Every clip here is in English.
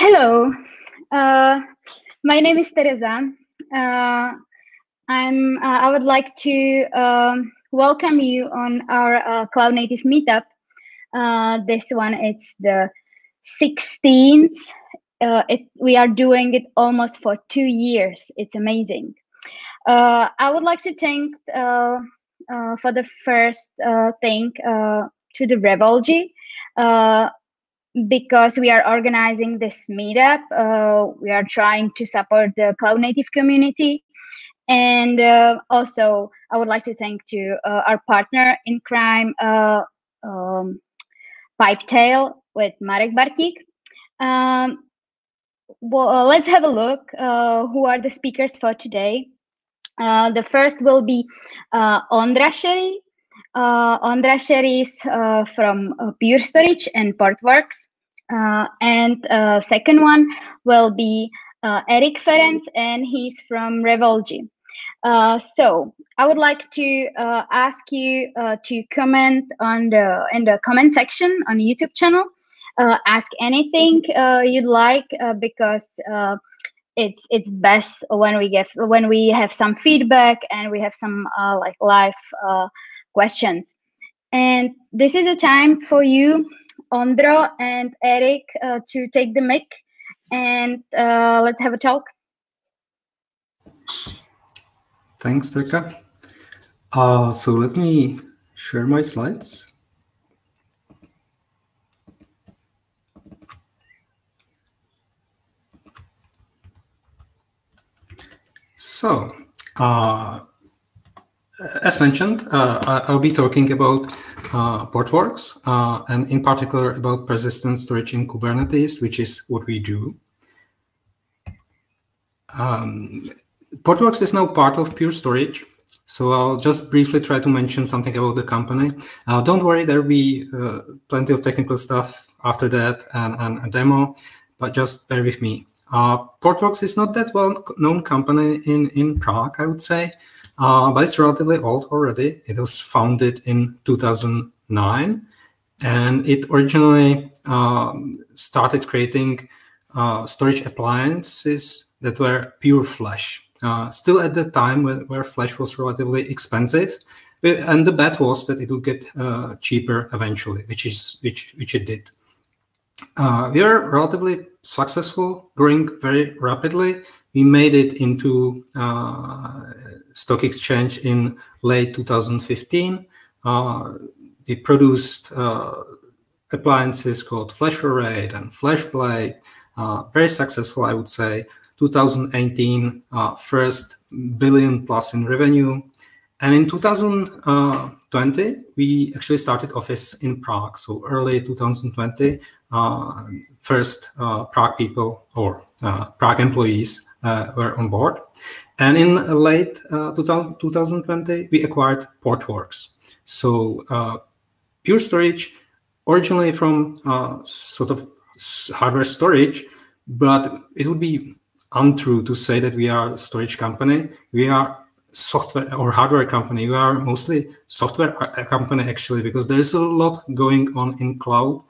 Hello, uh, my name is Teresa. Uh, I'm. Uh, I would like to um, welcome you on our uh, Cloud Native Meetup. Uh, this one, it's the 16th. Uh, it, we are doing it almost for two years. It's amazing. I would like to thank for the first thing to the Revolgy because we are organizing this meetup, uh, we are trying to support the cloud native community. And uh, also, I would like to thank to uh, our partner in crime, uh, um, Pipetail with Marek Bartik. Um, well, let's have a look. Uh, who are the speakers for today? Uh, the first will be Ondra Šerý. Uh, Šerý is uh, from uh, Pure Storage and Portworx. Uh, and uh, second one will be uh, Erik Ferenc, and he's from Revolgy. so I would like to ask you to comment on the in the comment section on YouTube channel. ask anything you'd like because it's it's best when we get when we have some feedback and we have some like live questions and this is a time for you Ondra and Erik uh, to take the mic and uh, let's have a talk. Thanks, Terka. Uh, so let me share my slides. So, uh, as mentioned, uh, I'll be talking about uh, Portworx uh, and in particular about persistent storage in Kubernetes, which is what we do. Um, Portworx is now part of Pure Storage. So I'll just briefly try to mention something about the company. Uh, don't worry, there'll be uh, plenty of technical stuff after that and, and, a demo, but just bear with me. Uh, Portworx is not that well-known company in, in Prague, I would say. Uh, but it's relatively old already. It was founded in 2009, and it originally um, started creating uh, storage appliances that were pure flash. Uh, still at the time when, where flash was relatively expensive, uh, and the bet was that it would get uh, cheaper eventually, which is which which it did. Uh, we are relatively successful, growing very rapidly. We made it into stock exchange in late 2015. Uh, we produced uh, appliances called FlashArray and FlashBlade. Uh, very successful, I would say. 2018, uh, first billion plus in revenue. And in 2020, we actually started office in Prague. So early 2020, uh, first uh, Prague people or Prague employees were on board. And in late uh, 2020, we acquired Portworx. So uh, Pure Storage, originally from uh, sort of hardware storage, but it would be untrue to say that we are a storage company. We are software or hardware company. We are mostly software uh, company actually, because there is a lot going on in cloud.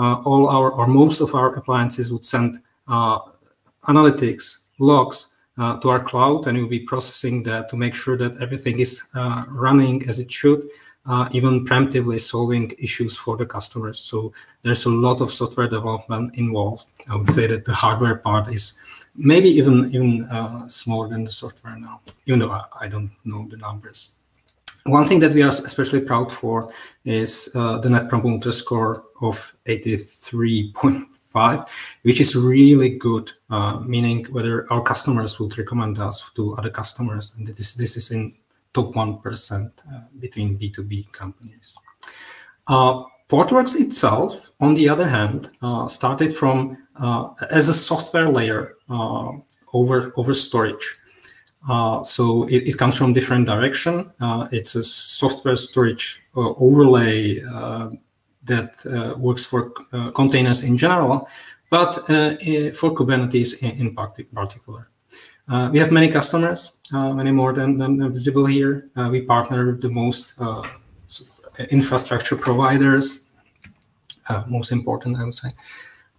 Uh, all our or most of our appliances would send uh, analytics, logs, uh, to our cloud and we'll be processing that to make sure that everything is running as it should, uh, even preemptively solving issues for the customers. So there's a lot of software development involved. I would say that the hardware part is maybe even even uh, smaller than the software now, even though I, I don't know the numbers. One thing that we are especially proud for is uh, the Net Promoter Score of 83.5, which is really good, uh, meaning whether our customers would recommend us to other customers. And this, this is in top 1% uh, between B2B companies. Uh, Portworx itself, on the other hand, uh, started from uh, as a software layer over, over storage. Uh, so it, it, comes from different direction. Uh, it's a software storage uh, overlay uh, that uh, works for containers in general, but for Kubernetes in, in particular. we have many customers, many more than, than visible here. we partner with the most infrastructure providers, most important, I would say.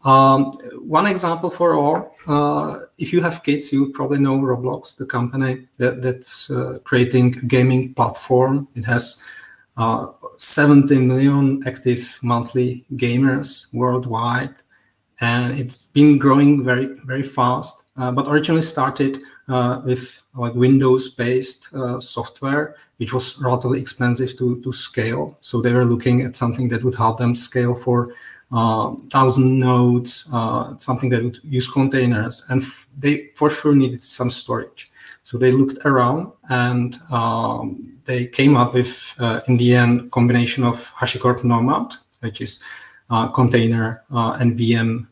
Um, one example for all, uh, if you have kids, you probably know Roblox, the company that, that's uh, creating a gaming platform. It has uh, 70 million active monthly gamers worldwide, and it's been growing very, very fast. Uh, but originally started uh, with like Windows-based uh, software, which was relatively expensive to, to scale. So they were looking at something that would help them scale for uh, thousand nodes, uh, something that would use containers, and they for sure needed some storage. So they looked around and um, they came up with, uh, in the end, combination of HashiCorp Nomad, which is container and VM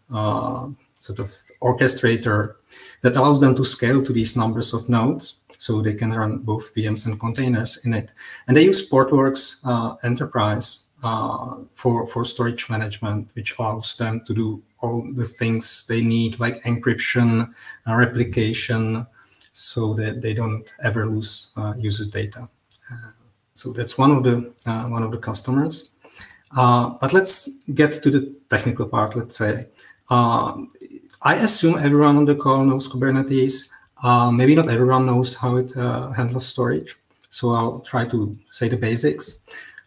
sort of orchestrator that allows them to scale to these numbers of nodes so they can run both VMs and containers in it. And they use Portworx uh, Enterprise uh, for, for storage management, which allows them to do all the things they need, like encryption, uh, replication, so that they don't ever lose uh, user data. Uh, so that's one of the uh, one of the customers. Uh, but let's get to the technical part. Let's say I assume everyone on the call knows Kubernetes. maybe not everyone knows how it handles storage. So I'll try to say the basics.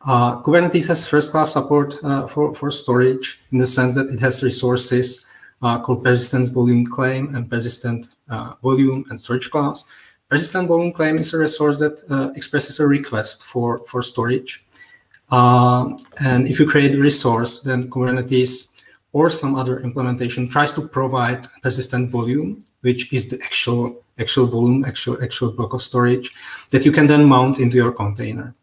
Uh, Kubernetes has first-class support uh, for, for storage in the sense that it has resources uh, called persistence volume claim and persistent uh, volume and storage class. Persistent volume claim is a resource that uh, expresses a request for, for storage. Uh, and if you create a resource, then Kubernetes or some other implementation tries to provide persistent volume, which is the actual actual volume, actual actual block of storage that you can then mount into your container.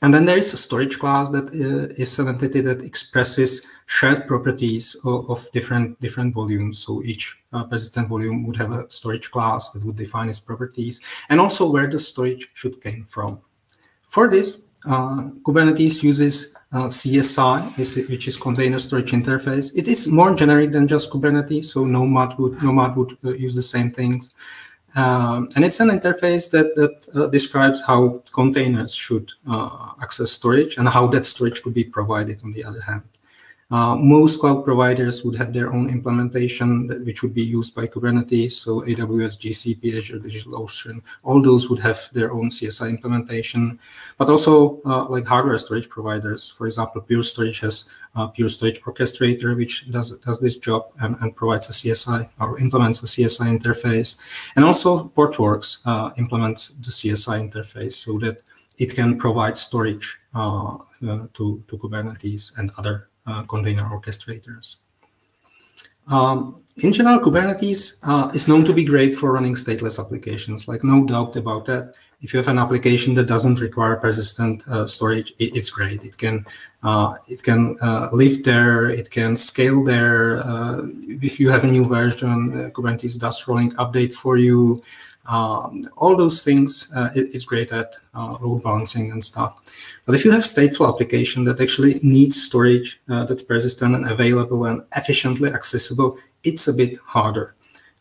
And then there is a storage class that uh, is an entity that expresses shared properties of, of different different volumes. So each uh, persistent volume would have a storage class that would define its properties and also where the storage should come from. For this, uh, Kubernetes uses uh, CSI, which is Container Storage Interface. It is more generic than just Kubernetes, so Nomad would Nomad would uh, use the same things. Um, and it's an interface that, that uh, describes how containers should uh, access storage and how that storage could be provided on the other hand. Uh, most cloud providers would have their own implementation that, which would be used by Kubernetes. So AWS, GCP, Azure, DigitalOcean, all those would have their own CSI implementation. But also uh, like hardware storage providers, for example, Pure Storage has uh, Pure Storage Orchestrator, which does does this job and, and, provides a CSI or implements a CSI interface. And also Portworx uh, implements the CSI interface so that it can provide storage uh, uh, to, to Kubernetes and other container orchestrators. Um, in general, Kubernetes uh, is known to be great for running stateless applications, like no doubt about that. If you have an application that doesn't require persistent uh, storage, it, it's great. It can uh, it can uh, live there, it can scale there. Uh, if you have a new version, Kubernetes does rolling update for you. Um, all those things, uh, it, it's great at uh, load balancing and stuff. But if you have stateful application that actually needs storage uh, that's persistent and available and efficiently accessible, it's a bit harder.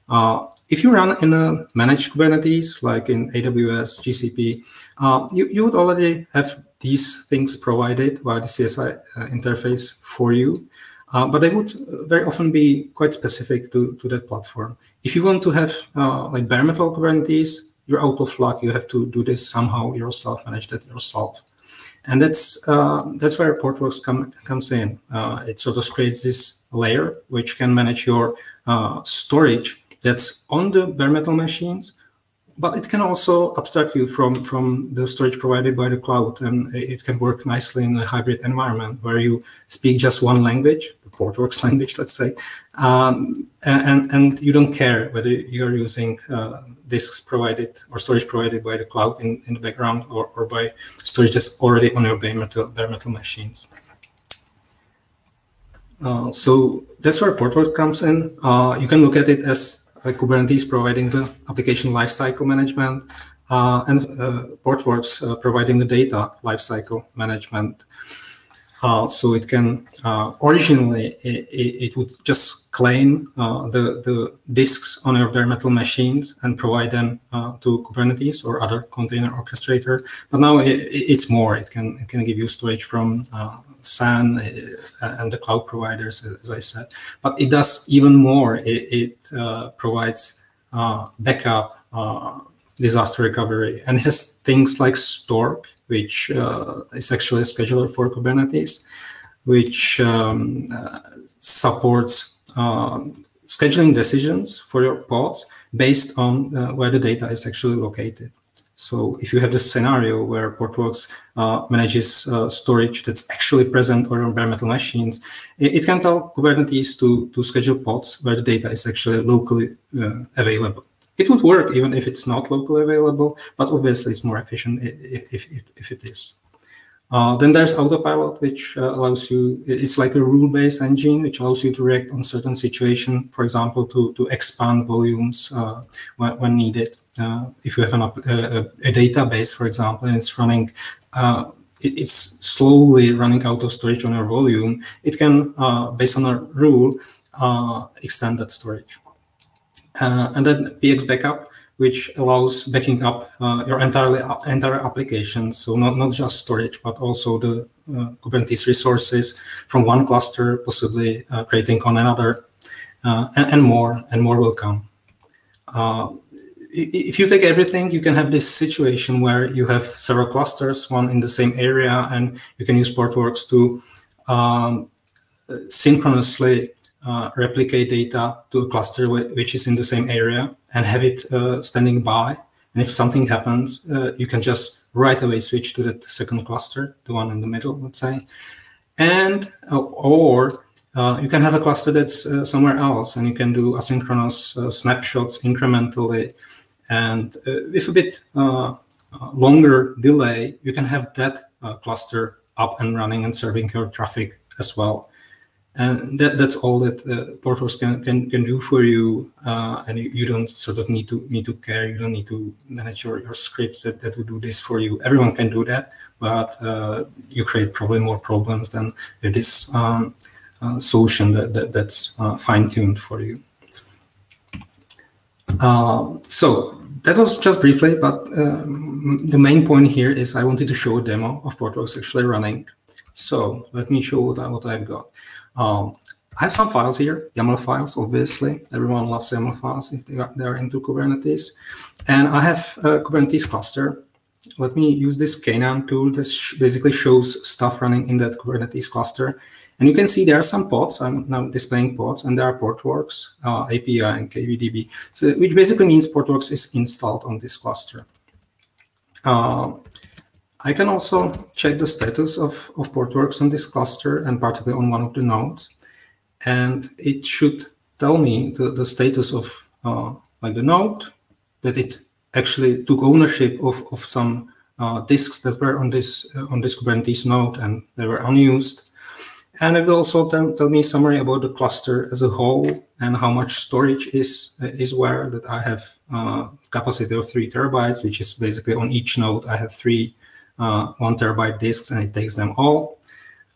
Uh, if you run in a managed Kubernetes, like in AWS, GCP, uh, you, you would already have these things provided via the CSI uh, interface for you. But they would very often be quite specific to, to that platform. If you want to have uh, like bare metal Kubernetes, you're out of luck. You have to do this somehow yourself, manage that yourself. And that's uh, that's where Portworx come, comes in. Uh, it sort of creates this layer which can manage your uh, storage that's on the bare metal machines, but it can also abstract you from, from the storage provided by the cloud. And it can work nicely in a hybrid environment where you speak just one language, Portworx language, let's say, um, and, and you don't care whether you're using uh, disks provided or storage provided by the cloud in, in the background or, or by storage that's already on your bare metal, bare metal machines. Uh, so that's where Portworx comes in. Uh, you can look at it as like Kubernetes providing the application lifecycle management, uh, and uh, Portworx uh, providing the data lifecycle management. Uh, so it can uh, originally it, it, would just claim uh, the the disks on your bare metal machines and provide them to Kubernetes or other container orchestrator. But now it, it's more. It can it can give you storage from SAN uh, and the cloud providers, as I said. But it does even more. It, it uh, provides uh, backup, uh, disaster recovery, and it has things like Stork, which uh, is actually a scheduler for Kubernetes, which um, supports um, scheduling decisions for your pods based on uh, where the data is actually located. So if you have this scenario where Portworx uh, manages uh, storage that's actually present on bare metal machines, it, it, can tell Kubernetes to, to schedule pods where the data is actually locally uh, available. It would work even if it's not locally available, but obviously it's more efficient if, if, if, it is. Uh, then there's autopilot, which uh, allows you, it's like a rule-based engine, which allows you to react on certain situation, for example, to, to expand volumes uh, when, when, needed. Uh, if you have an, a, a, database, for example, and it's running, uh, it, it's slowly running out of storage on your volume, it can, uh, based on a rule, extend that storage. And then PX backup, which allows backing up uh, your entirely entire application. So not, not just storage, but also the uh, Kubernetes resources from one cluster, possibly uh, creating on another, uh, and, and, more, and more will come. Uh, if you take everything, you can have this situation where you have several clusters, one in the same area, and you can use Portworx to um, synchronously uh, replicate data to a cluster which is in the same area and have it uh, standing by. And if something happens, uh, you can just right away switch to the second cluster, the one in the middle, let's say. And uh, or uh, you can have a cluster that's somewhere else, and you can do asynchronous snapshots incrementally. And with a bit longer delay, you can have that cluster up and running and serving your traffic as well and that, that's all that uh, can, can can do for you, uh, and you, you, don't sort of need to need to care. You don't need to manage your, your scripts that, that will do this for you. Everyone can do that, but uh, you create probably more problems than this um, uh, solution that, that that's uh, fine tuned for you. Uh, so that was just briefly, but um, the main point here is I wanted to show a demo of Portworx actually running. So let me show what, I, what I've got. Um, I have some files here, YAML files, obviously. Everyone loves YAML files if they are, they are into Kubernetes. And I have a Kubernetes cluster. Let me use this K9s tool. This basically shows stuff running in that Kubernetes cluster. And you can see there are some pods. I'm now displaying pods, and there are Portworx, uh, API, and KVDB. So, which basically means Portworx is installed on this cluster. Uh, I can also check the status of, of Portworx on this cluster and particularly on one of the nodes. And it should tell me the, the status of uh, like the node, that it actually took ownership of, of some uh, disks that were on this uh, on this Kubernetes node and they were unused. And it will also tell, tell me summary about the cluster as a whole and how much storage is is where that I have uh, capacity of three terabytes, which is basically on each node I have three uh, one terabyte disks and it takes them all.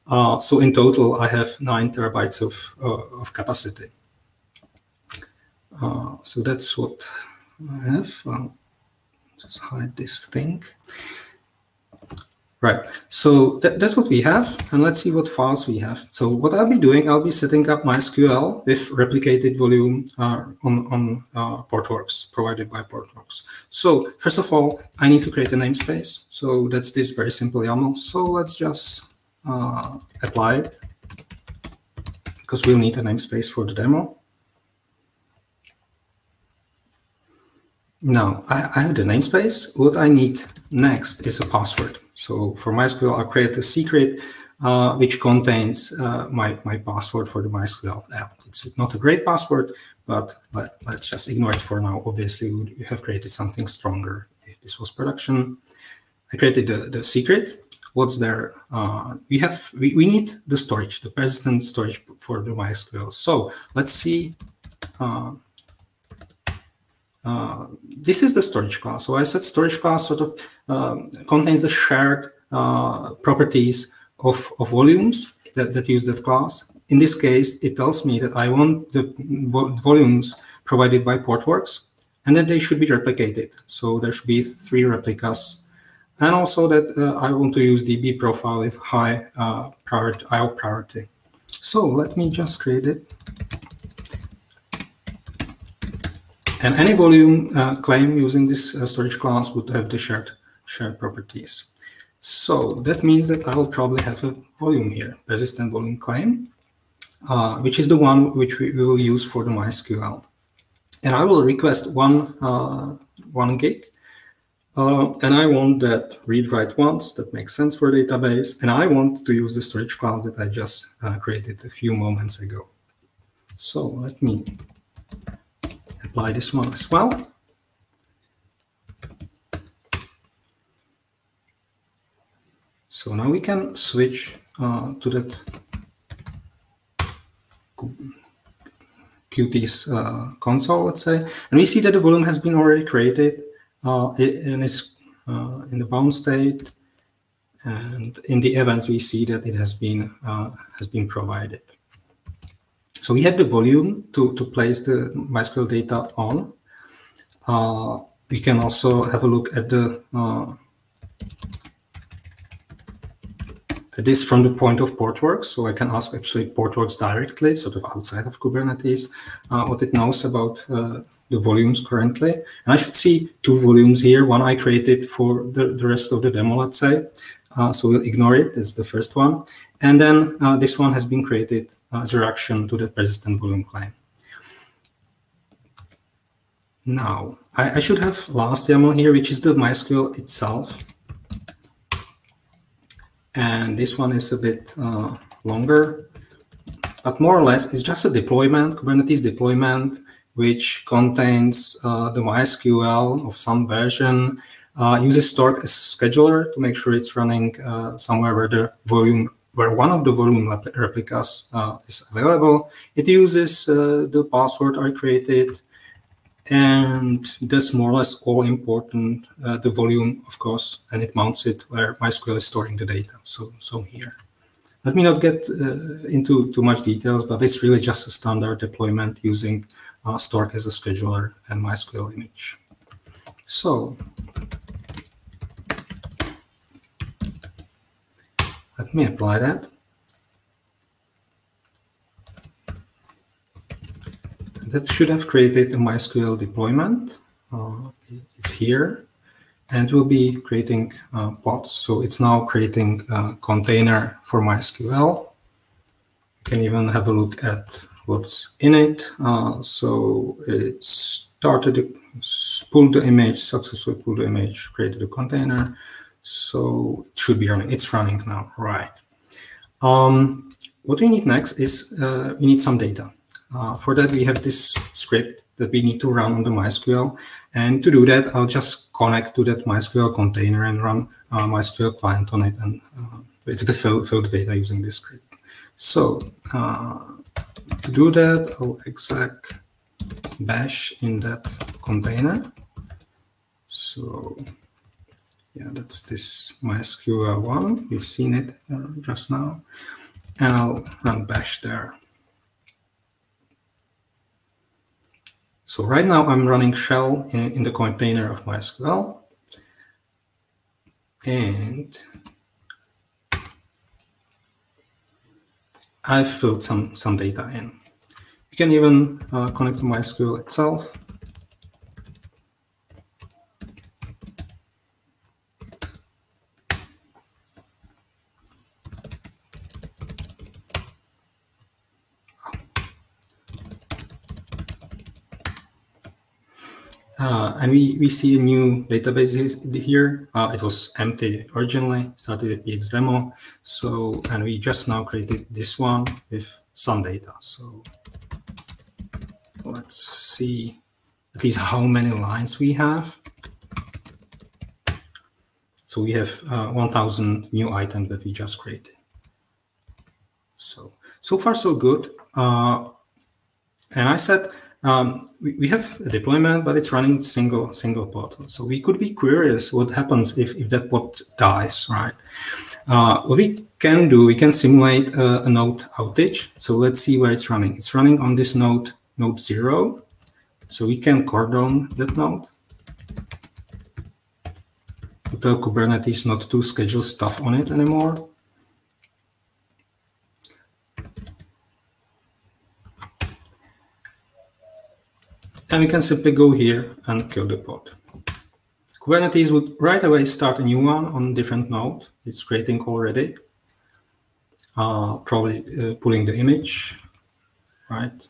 Uh, so in total, I have nine terabytes of, uh, of capacity. so that's what I have. I'll just hide this thing. Right, so that, that's what we have, and let's see what files we have. So what I'll be doing, I'll be setting up MySQL with replicated volume uh, on, on uh, Portworx, provided by Portworx. So first of all, I need to create a namespace. So that's this very simple YAML. So let's just uh, apply it, because we'll need a namespace for the demo. Now, I, I have the namespace. What I need next is a password. So for MySQL, I'll create a secret uh, which contains uh, my, my password for the MySQL app. It's not a great password, but let, us just ignore it for now. Obviously, we have created something stronger if this was production. I created the, the secret. What's there? Uh, we have we, we need the storage, the persistent storage for the MySQL. So let's see uh, uh, this is the storage class. So I said storage class sort of um, contains the shared uh, properties of, of volumes that, that use that class. In this case, it tells me that I want the volumes provided by Portworx and that they should be replicated. So there should be three replicas and also that uh, I want to use DB profile with high uh, priority, IO priority. So let me just create it. And any volume uh, claim using this uh, storage class would have the shared, shared properties. So that means that I will probably have a volume here, persistent volume claim, uh, which is the one which we will use for the MySQL. And I will request one, uh, one gig uh, and I want that read write once, that makes sense for database. And I want to use the storage cloud that I just uh, created a few moments ago. So let me apply this one as well. So now we can switch uh, to that Qt's uh, console, let's say, and we see that the volume has been already created uh, and is uh, in the bound state. And in the events, we see that it has been uh, has been provided. So we had the volume to, to place the MySQL data on. Uh, we can also have a look at the uh, this from the point of Portworx. So I can ask actually Portworx directly, sort of outside of Kubernetes, uh, what it knows about uh, the volumes currently. And I should see two volumes here. One I created for the, the rest of the demo, let's say. Uh, so we'll ignore it. It's the first one. And then uh, this one has been created as a reaction to the persistent volume claim. Now, I, I should have last YAML here, which is the MySQL itself and this one is a bit uh, longer but more or less it's just a deployment kubernetes deployment which contains uh, the mysql of some version uh, uses stork as scheduler to make sure it's running uh, somewhere where the volume where one of the volume replicas uh, is available. It uses uh, the password i created and that's more or less all important, uh, the volume, of course, and it mounts it where MySQL is storing the data. So, so here. Let me not get uh, into too much details, but it's really just a standard deployment using uh, Stork as a scheduler and MySQL image. So let me apply that. That should have created a MySQL deployment. Uh, it's here and we'll be creating uh, pods. So it's now creating a container for MySQL. You can even have a look at what's in it. Uh, so it started, to pull the image, successfully pulled the image, created a container. So it should be running. It's running now, right. Um, what we need next is uh, we need some data. Uh, for that, we have this script that we need to run on the MySQL. And to do that, I'll just connect to that MySQL container and run uh, MySQL client on it and uh, basically fill, fill the data using this script. So uh, to do that, I'll exec bash in that container. So yeah, that's this MySQL one. You've seen it uh, just now. And I'll run bash there. So right now I'm running shell in, in the container of MySQL. And I've filled some, some data in. You can even uh, connect to MySQL itself. Uh, and we, we see a new database here. Uh, it was empty originally, started at PXDemo. So, and we just now created this one with some data. So let's see at least how many lines we have. So we have uh, 1000 new items that we just created. So, so far so good. Uh, and I said, um, we, we have a deployment, but it's running single single pod. So we could be curious what happens if, if that pod dies, right? Uh, what we can do, we can simulate a, a, node outage. So let's see where it's running. It's running on this node, node zero. So we can cordon that node to tell Kubernetes not to schedule stuff on it anymore. And we can simply go here and kill the pod. Kubernetes would right away start a new one on a different node. It's creating already. Uh, probably uh, pulling the image, right?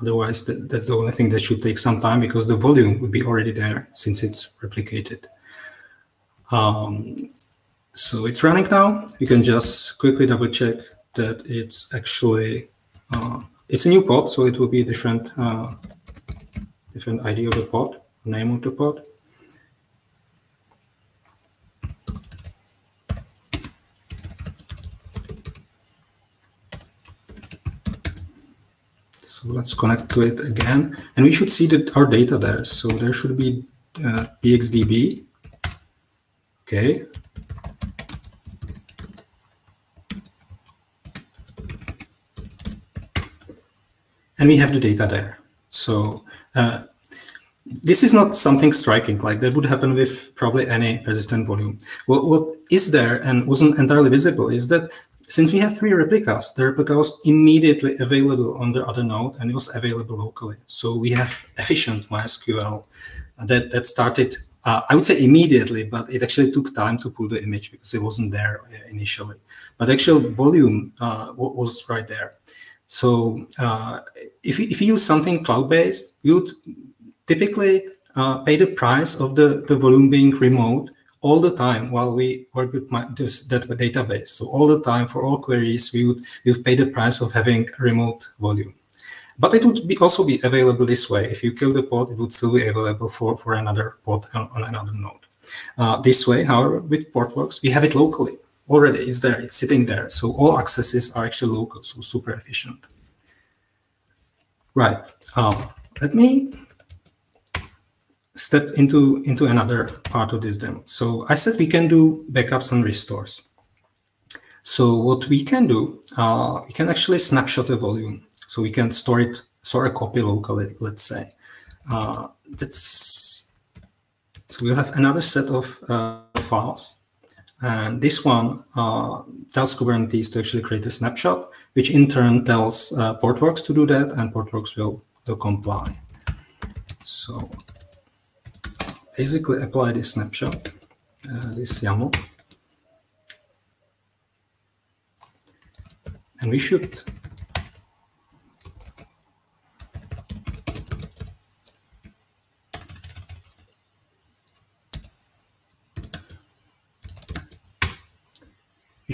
Otherwise, that, that's the only thing that should take some time because the volume would be already there since it's replicated. Um, so it's running now. You can just quickly double check that it's actually, uh, it's a new pod, so it will be a different, different ID of the pod, name of the pod. So let's connect to it again. And we should see that our data there. So there should be uh, PXDB. Okay. And we have the data there. So uh, this is not something striking, like that would happen with probably any persistent volume. What, what is there and wasn't entirely visible is that since we have three replicas, the replica was immediately available on the other node and it was available locally. So we have efficient MySQL that, that started, uh, I would say immediately, but it actually took time to pull the image because it wasn't there initially. But actual volume uh, was right there. So uh, if, if you use something cloud-based, you would typically uh, pay the price of the, the volume being remote all the time while we work with my, this that database. So all the time for all queries, we would, we would pay the price of having remote volume. But it would be also be available this way. If you kill the pod, it would still be available for, for another pod on, on another node. Uh, this way, however, with Portworx, we have it locally. Already, it's there, it's sitting there. So all accesses are actually local, so super efficient. Right. Uh, let me step into, into another part of this demo. So I said we can do backups and restores. So what we can do, uh, we can actually snapshot a volume. So we can store it, store a copy locally, let's say. Uh, that's so we'll have another set of uh, files. And this one uh, tells Kubernetes to actually create a snapshot, which in turn tells uh, Portworx to do that, and Portworx will, will comply. So basically apply this snapshot, uh, this YAML. And we should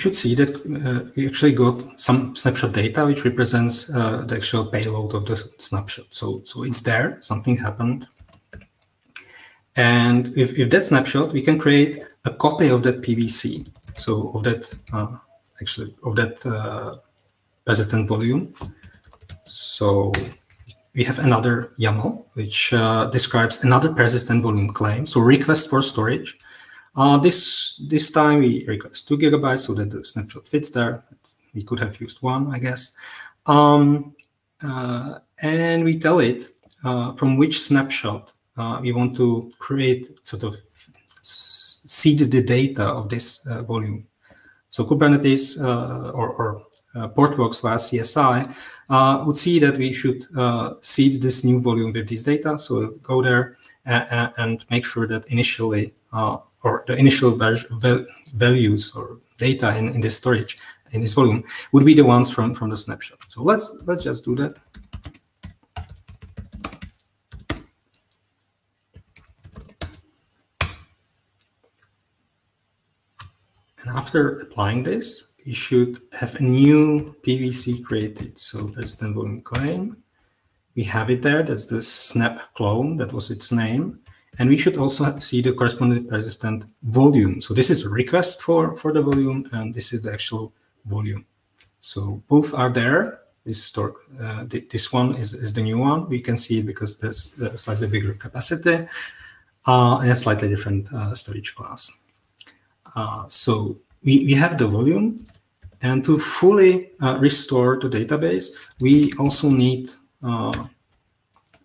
should see that uh, we actually got some snapshot data which represents uh, the actual payload of the snapshot. So, so it's there, something happened. And if, with that snapshot, we can create a copy of that PVC. So of that, uh, actually, of that uh, persistent volume. So we have another YAML, which uh, describes another persistent volume claim. So request for storage. Uh, this this time we request two gigabytes so that the snapshot fits there. It's, we could have used one, I guess. Um, uh, and we tell it uh, from which snapshot uh, we want to create sort of seed the data of this uh, volume. So Kubernetes uh, or, or Portworx via CSI would see that we should seed this new volume with this data. So go there and, and, make sure that initially or the initial values or data in, in this storage in this volume would be the ones from from the snapshot. So let's let's just do that. And after applying this, you should have a new PVC created. So that's the volume claim. We have it there. That's the snap clone. That was its name. And we should also see the corresponding persistent volume. So this is a request for, for the volume, and this is the actual volume. So both are there. This store, uh, th this one is, is the new one. We can see it because there's a slightly bigger capacity uh, and a slightly different uh, storage class. Uh, so we, we have the volume and to fully uh, restore the database, we also need uh,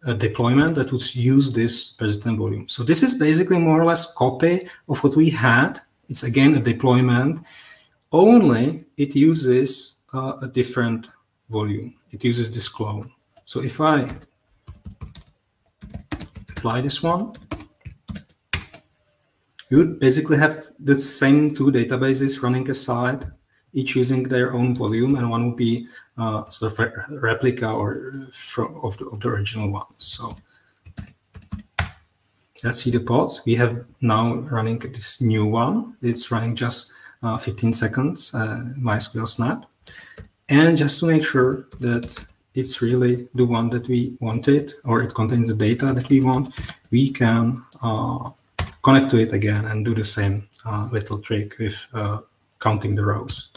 a deployment that would use this persistent volume. So this is basically more or less copy of what we had. It's again a deployment, only it uses uh, a different volume. It uses this clone. So if I apply this one, you would basically have the same two databases running aside, each using their own volume, and one would be uh, sort of re replica or from, of, the, of the original one. So let's see the pods. We have now running this new one. It's running just uh, 15 seconds uh, MySQL snap. And just to make sure that it's really the one that we wanted or it contains the data that we want, we can uh, connect to it again and do the same uh, little trick with uh, counting the rows.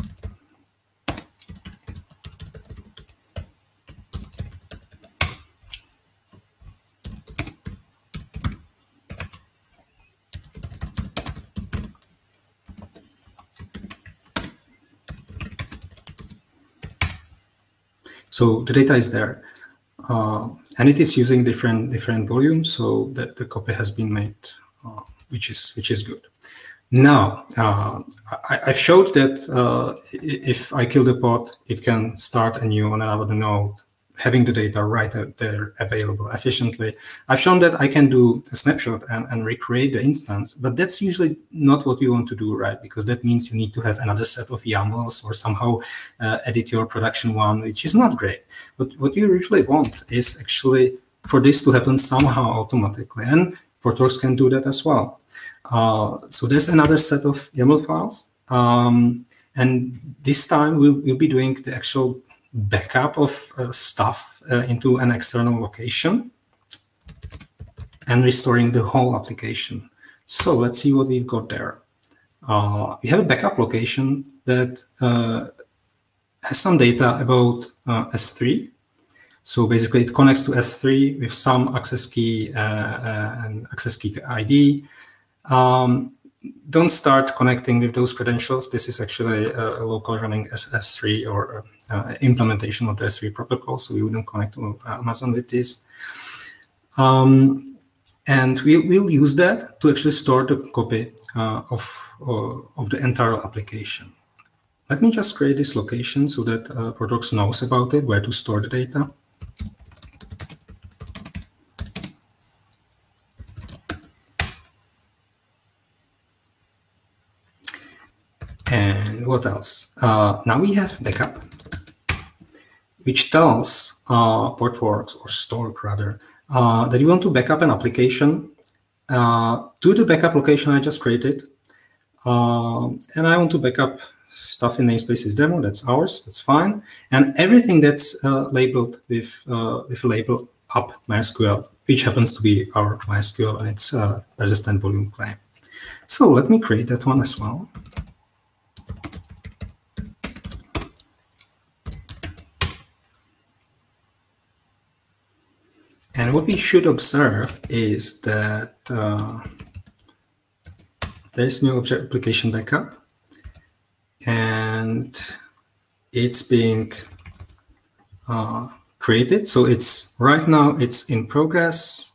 So the data is there. Uh, and it is using different different volumes, so the, the copy has been made, uh, which is which is good. Now, uh, I, have showed that uh, if I kill the pod, it can start a new on another node having the data right there available efficiently. I've shown that I can do a snapshot and, and recreate the instance, but that's usually not what we want to do, right? Because that means you need to have another set of YAMLs or somehow uh, edit your production one, which is not great. But what you usually want is actually for this to happen somehow automatically. And Portworx can do that as well. Uh, so there's another set of YAML files. Um, and this time we'll, we'll be doing the actual backup of uh, stuff uh, into an external location and restoring the whole application. So let's see what we've got there. Uh, we have a backup location that uh, has some data about uh, S3. So basically it connects to S3 with some access key uh, and access key ID. Um, don't start connecting with those credentials. This is actually a, local running S3 or implementation of the S3 protocol, so we wouldn't connect to Amazon with this. Um, and we will use that to actually store the copy uh, of, uh, of the entire application. Let me just create this location so that uh, knows about it, where to store the data. And what else? Uh, now we have backup, which tells uh, Portworx or Stork rather uh, that you want to backup an application uh, to the backup location I just created. Uh, and I want to backup stuff in namespaces demo. That's ours. That's fine. And everything that's uh, labeled with with a label up MySQL, which happens to be our MySQL and its persistent volume claim. So let me create that one as well. And what we should observe is that uh, there's new object application backup and it's being uh, created. So it's right now it's in progress.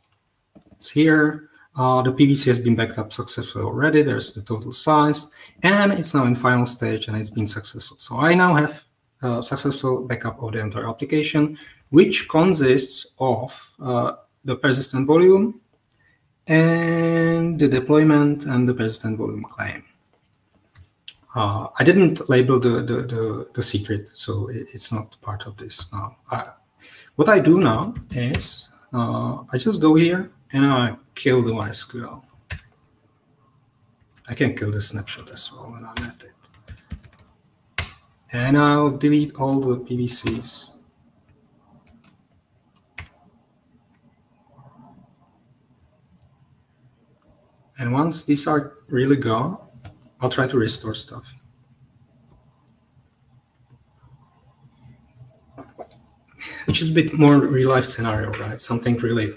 It's here. Uh, the PVC has been backed up successfully already. There's the total size and it's now in final stage and it's been successful. So I now have a successful backup of the entire application which consists of uh, the persistent volume and the deployment and the persistent volume claim. Uh, I didn't label the, the, the, the, secret, so it's not part of this now. Uh, what I do now is uh, I just go here and I kill the MySQL. I can kill the snapshot as well when I'm at it. And I'll delete all the PVCs. And once these are really gone, I'll try to restore stuff. Which is a bit more real life scenario, right? Something really,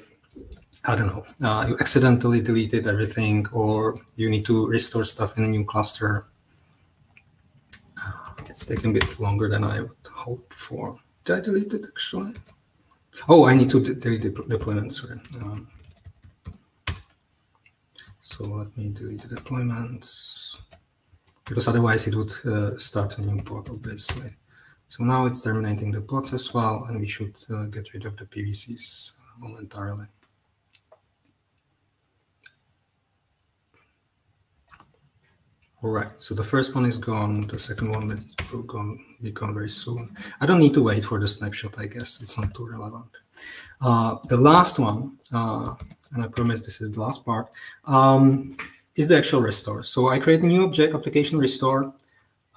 I don't know, uh, you accidentally deleted everything or you need to restore stuff in a new cluster. Uh, it's taking a bit longer than I would hope for. Did I delete it actually? Oh, I need to delete the deployment, sorry. Um, so let me do the deployments because otherwise it would uh, start a new pod, obviously. So now it's terminating the pods as well, and we should uh, get rid of the PVCs momentarily. All right, so the first one is gone. The second one will gone, be gone very soon. I don't need to wait for the snapshot, I guess. It's not too relevant. Uh, the last one, uh, and I promise this is the last part, um, is the actual restore. So I create a new object, application restore,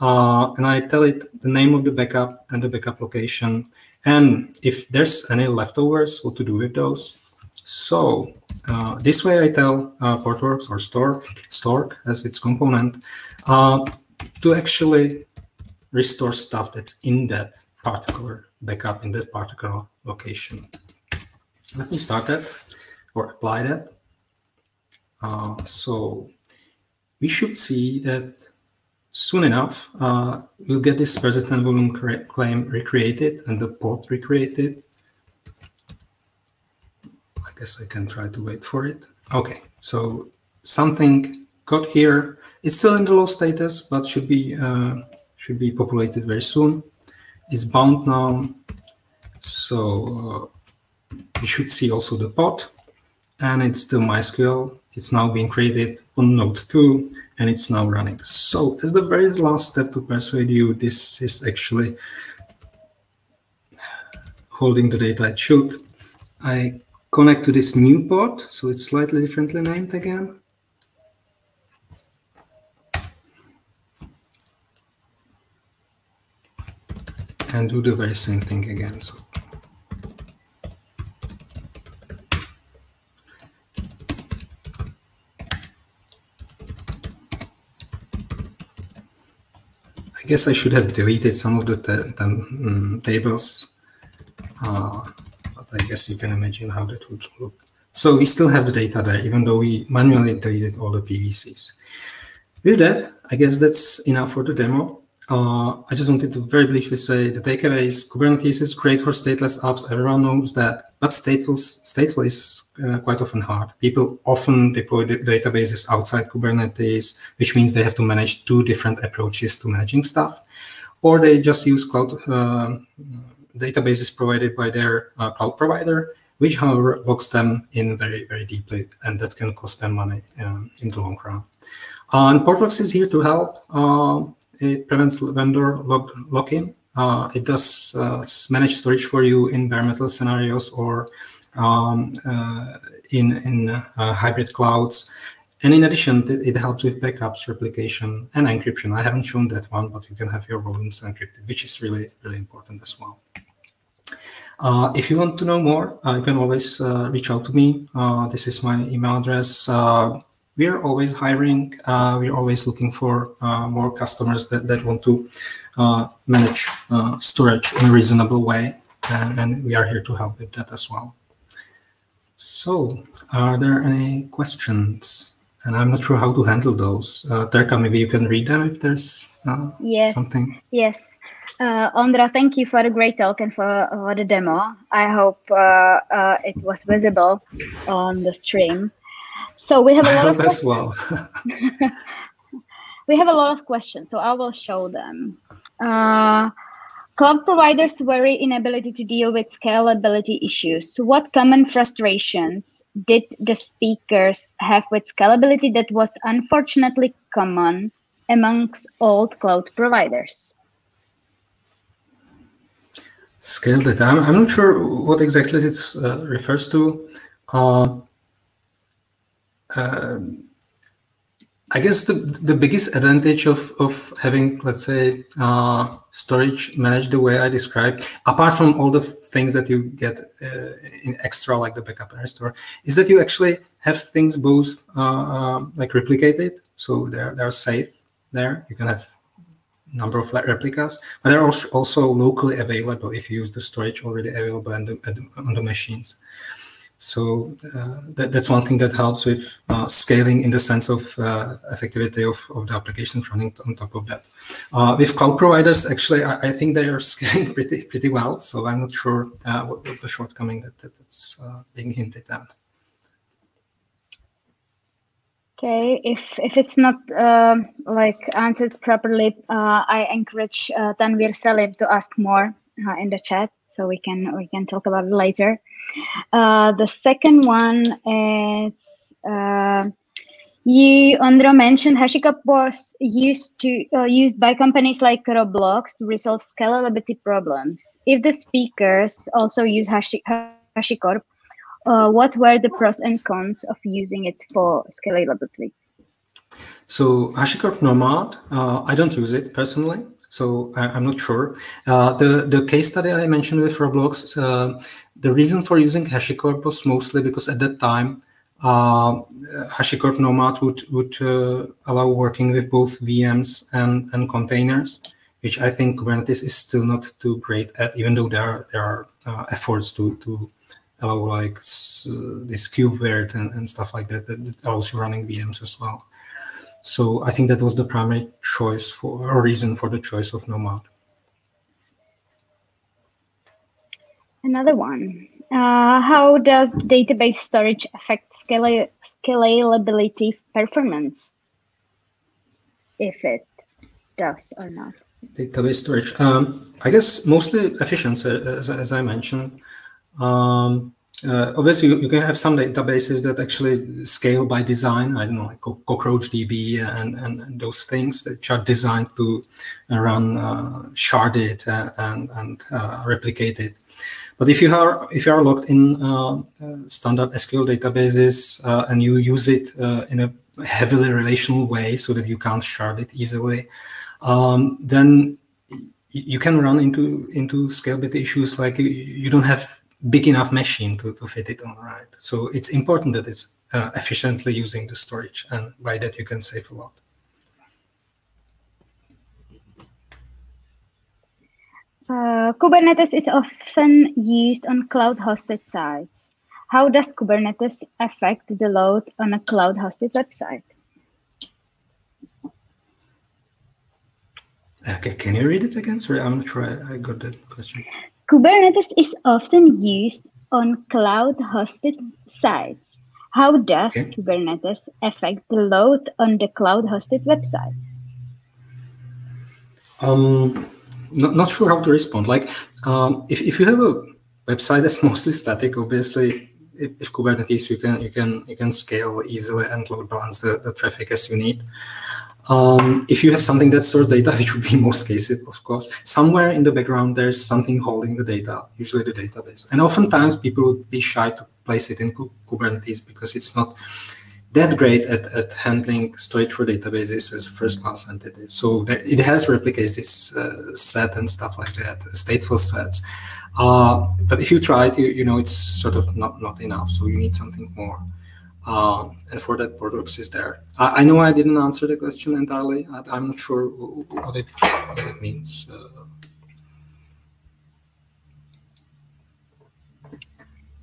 uh, and I tell it the name of the backup and the backup location. And if there's any leftovers, what to do with those. So uh, this way I tell uh, Portworx or Stork, Stork as its component, uh, to actually restore stuff that's in that particular backup in that particular location. Let me start that or apply that. Uh, so we should see that soon enough, uh, we'll get this persistent volume claim recreated and the port recreated. I guess I can try to wait for it. Okay, so something got here. It's still in the low status, but should be uh, should be populated very soon. It's bound now, so uh, we should see also the pod, and it's the MySQL. It's now being created on node 2 and it's now running. So as the very last step to persuade you, this is actually holding the data it should. I connect to this new pod, so it's slightly differently named again. And do the very same thing again. So I guess I should have deleted some of the, um, tables, uh, but I guess you can imagine how that would look. So we still have the data there, even though we manually deleted all the PVCs. With that, I guess that's enough for the demo. Uh, I just wanted to very briefly say the takeaway is Kubernetes is great for stateless apps. Everyone knows that, but stateful, stateful is uh, quite often hard. People often deploy databases outside Kubernetes, which means they have to manage two different approaches to managing stuff, or they just use cloud uh, databases provided by their uh, cloud provider, which, however, locks them in very, very deeply, and that can cost them money um, in the long run. Uh, and Portworx is here to help. Uh, it prevents vendor lock, lock-in. Uh, it does uh, manage storage for you in bare metal scenarios or um, uh, in, in uh, hybrid clouds. And in addition, it, helps with backups, replication, and encryption. I haven't shown that one, but you can have your volumes encrypted, which is really, really important as well. Uh, if you want to know more, uh, you can always uh, reach out to me. Uh, this is my email address we are always hiring. Uh, we're always looking for uh, more customers that, that want to uh, manage uh, storage in a reasonable way. And, and, we are here to help with that as well. So are there any questions? And I'm not sure how to handle those. Uh, Terka, maybe you can read them if there's uh, yes. something. Yes. Uh, Ondra, thank you for the great talk and for, for the demo. I hope uh, uh, it was visible on the stream. So we have a lot of as well. we have a lot of questions, so I will show them. Uh, cloud providers worry inability to deal with scalability issues. What common frustrations did the speakers have with scalability that was unfortunately common amongst old cloud providers? Scalability. I'm, I'm not sure what exactly it uh, refers to. Uh, um, I guess the the biggest advantage of of having let's say uh, storage managed the way I described, apart from all the things that you get uh, in extra like the backup and restore, is that you actually have things both uh, uh like replicated, so they're they're safe there. You can have number of replicas, but they're also locally available if you use the storage already available on the, on the machines. So uh, that, that's one thing that helps with uh, scaling in the sense of uh, effectivity of, of the applications running on top of that. With cloud providers, actually, I, I, think they are scaling pretty pretty well. So I'm not sure what, what's the shortcoming that, that that's being hinted at. Okay, if if it's not uh, like answered properly, uh, I encourage uh, Tanvir Salim to ask more in the chat, so we can we can talk about it later. Uh, the second one is uh, you, Ondro mentioned HashiCorp was used to uh, used by companies like Roblox to resolve scalability problems. If the speakers also use Hashi, HashiCorp, uh, what were the pros and cons of using it for scalability? So HashiCorp Nomad, uh, I don't use it personally so I, am not sure. Uh, the the case study I mentioned with Roblox, uh, the reason for using HashiCorp was mostly because at that time, uh, HashiCorp Nomad would would uh, allow working with both VMs and and containers, which I think Kubernetes is still not too great at, even though there are there are uh, efforts to to allow like this KubeVirt and, and stuff like that that allows you running VMs as well. So I think that was the primary choice for a reason for the choice of Nomad. Another one. Uh, how does database storage affect scala scalability performance? If it does or not. Database storage. Um, I guess mostly efficiency, as, as I mentioned. Um, uh, obviously, you, you, can have some databases that actually scale by design. I don't know, like CockroachDB and, and, and those things that are designed to run uh, sharded uh, and, and uh, replicated. But if you are if you are locked in uh, uh, standard SQL databases and you use it in a heavily relational way, so that you can't shard it easily, um, then you can run into into scalability issues like you don't have big enough machine to, to fit it on right. So it's important that it's uh, efficiently using the storage and by that you can save a lot. Uh, Kubernetes is often used on cloud-hosted sites. How does Kubernetes affect the load on a cloud-hosted website? Okay, can you read it again? Sorry, I'm not sure I, I got that question. Kubernetes is often used on cloud-hosted sites. How does okay. Kubernetes affect the load on the cloud-hosted website? Um, not, not sure how to respond. Like, um, if, if you have a website that's mostly static, obviously, if, if, Kubernetes, you can you can you can scale easily and load balance the, the traffic as you need. Um, if you have something that stores data, which would be most cases, of course, somewhere in the background, there's something holding the data, usually the database. And oftentimes people would be shy to place it in Kubernetes because it's not that great at, at handling storage for databases as first-class entities. So there, it has replicates this uh, set and stuff like that, stateful sets. Uh, but if you try it, you, you know, it's sort of not, not enough. So you need something more. Um, and for that, Portworx is there. I, I, know I didn't answer the question entirely. I, am not sure what it, what it means. Uh,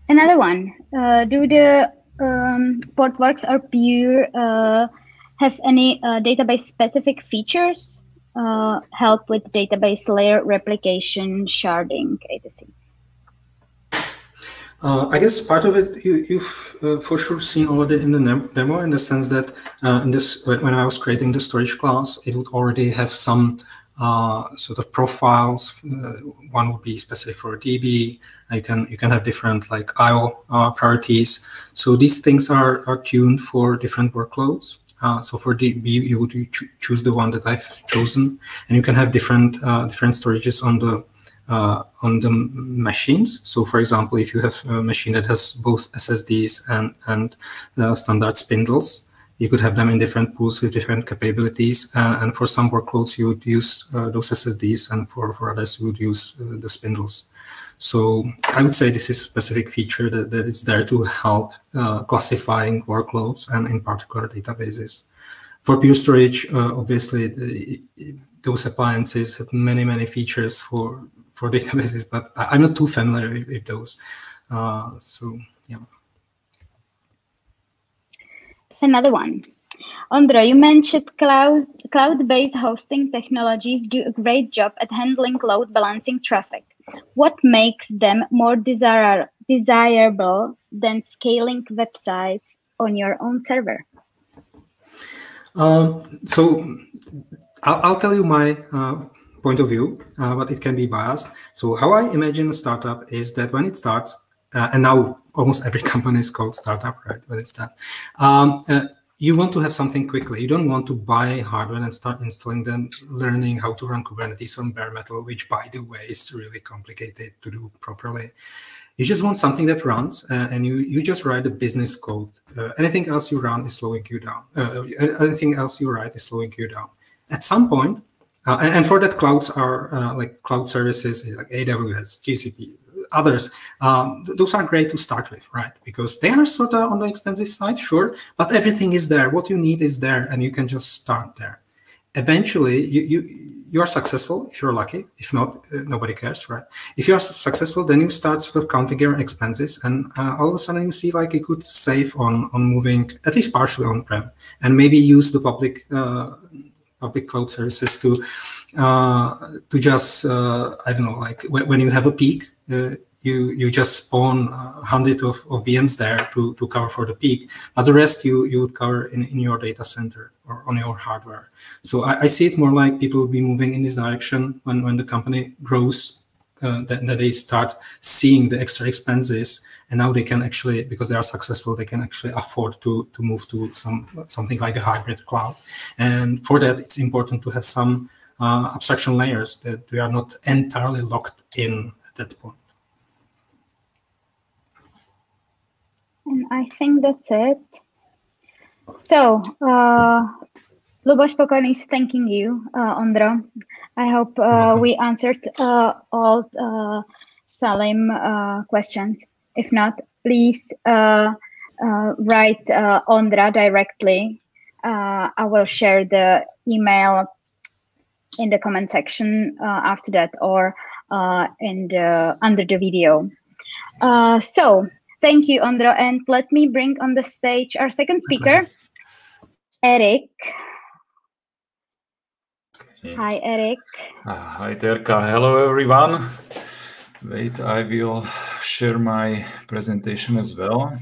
Another one. Uh, do the um, Portworx or Pure uh, have any uh, database-specific features? Uh, help with database layer replication, sharding, etc. Uh, I guess part of it you, have uh, for sure seen already in the demo in the sense that uh, in this when I was creating the storage class, it would already have some uh, sort of profiles. Uh, one would be specific for DB. You can you can have different like IO uh, priorities. So these things are are tuned for different workloads. so for DB, you would cho choose the one that I've chosen, and you can have different different storages on the uh, on the machines. So for example, if you have a machine that has both SSDs and, and uh, standard spindles, you could have them in different pools with different capabilities. Uh, and for some workloads, you would use uh, those SSDs, and for, for others, you would use uh, the spindles. So I would say this is a specific feature that, that is there to help uh, classifying workloads and in particular databases. For Pure Storage, obviously, the, those appliances have many, many features for for databases, but I'm not too familiar with, with those. Uh, so yeah. Another one. Ondra, you mentioned cloud, cloud-based hosting technologies do a great job at handling load balancing traffic. What makes them more desir desirable than scaling websites on your own server? Um, so I'll, I'll, tell you my uh, point of view, uh, but it can be biased. So how I imagine a startup is that when it starts, uh, and now almost every company is called startup, right? When it starts, um, uh, you want to have something quickly. You don't want to buy hardware and start installing them, learning how to run Kubernetes on bare metal, which by the way is really complicated to do properly. You just want something that runs uh, and you, you just write the business code. Uh, anything else you run is slowing you down. Uh, anything else you write is slowing you down. At some point, uh, and, and, for that clouds are uh, like cloud services like AWS, GCP, others, um, those are great to start with, right? Because they are sort of on the expensive side, sure, but everything is there. What you need is there, and you can just start there. Eventually, you you you are successful if you're lucky. If not, uh, nobody cares, right? If you are successful, then you start sort of counting your expenses, and uh, all of a sudden you see like you could save on on moving at least partially on prem, and maybe use the public uh, public cloud services to uh, to just uh, I don't know like when, when you have a peak uh, you you just spawn a hundred of, of VMs there to, to cover for the peak, but the rest you you would cover in, in your data center or on your hardware. So I, I see it more like people will be moving in this direction when, when the company grows, uh, that, they start seeing the extra expenses and now they can actually because they are successful they can actually afford to to move to some something like a hybrid cloud and for that it's important to have some uh, abstraction layers that we are not entirely locked in at that point And I think that's it. So, uh, Luboš Pokorný is thanking you, uh, Ondro. I hope uh, we answered uh, all uh, Salim uh, questions. If not, please uh, uh, write uh, Ondra directly. Uh, I will share the email in the comment section uh, after that or uh, in the, under the video. Uh, so Thank you, Ondra. And let me bring on the stage our second speaker, Erik. Okay. Hi, Erik. Uh, hi, Terka. Hello, everyone. Wait, I will share my presentation as well.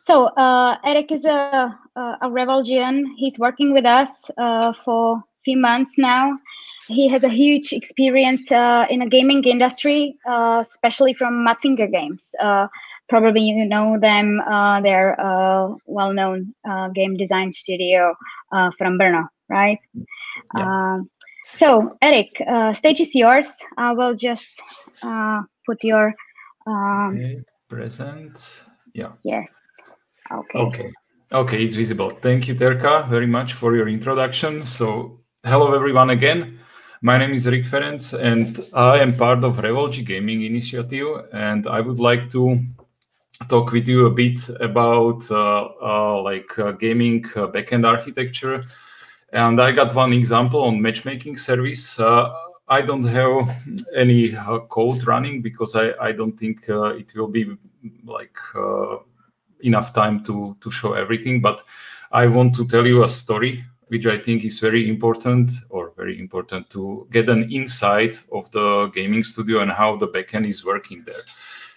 So uh, Erik is a, a Revolgian. He's working with us uh, for a few months now, he has a huge experience uh, in a gaming industry, uh, especially from Madfinger Games. Uh, probably you know them. Uh, they're a well-known uh, game design studio uh, from Brno, right? Yeah. Um, so, Erik, stage is yours. I will just put your um, okay. present. Yeah. Yes. Okay. Okay. Okay, it's visible. Thank you, Terka, very much for your introduction. So, hello everyone again. My name is Erik Ferenc, and I am part of Revolgy Gaming Initiative, and I would like to talk with you a bit about uh, uh, like uh, gaming uh, backend architecture. And I got one example on matchmaking service. Uh, I don't have any uh, code running because I, I don't think it will be like enough time to to show everything. But I want to tell you a story which I think is very important or very important to get an insight of the gaming studio and how the backend is working there.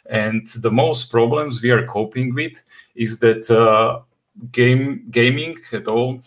And the most problems we are coping with is that uh, game gaming at all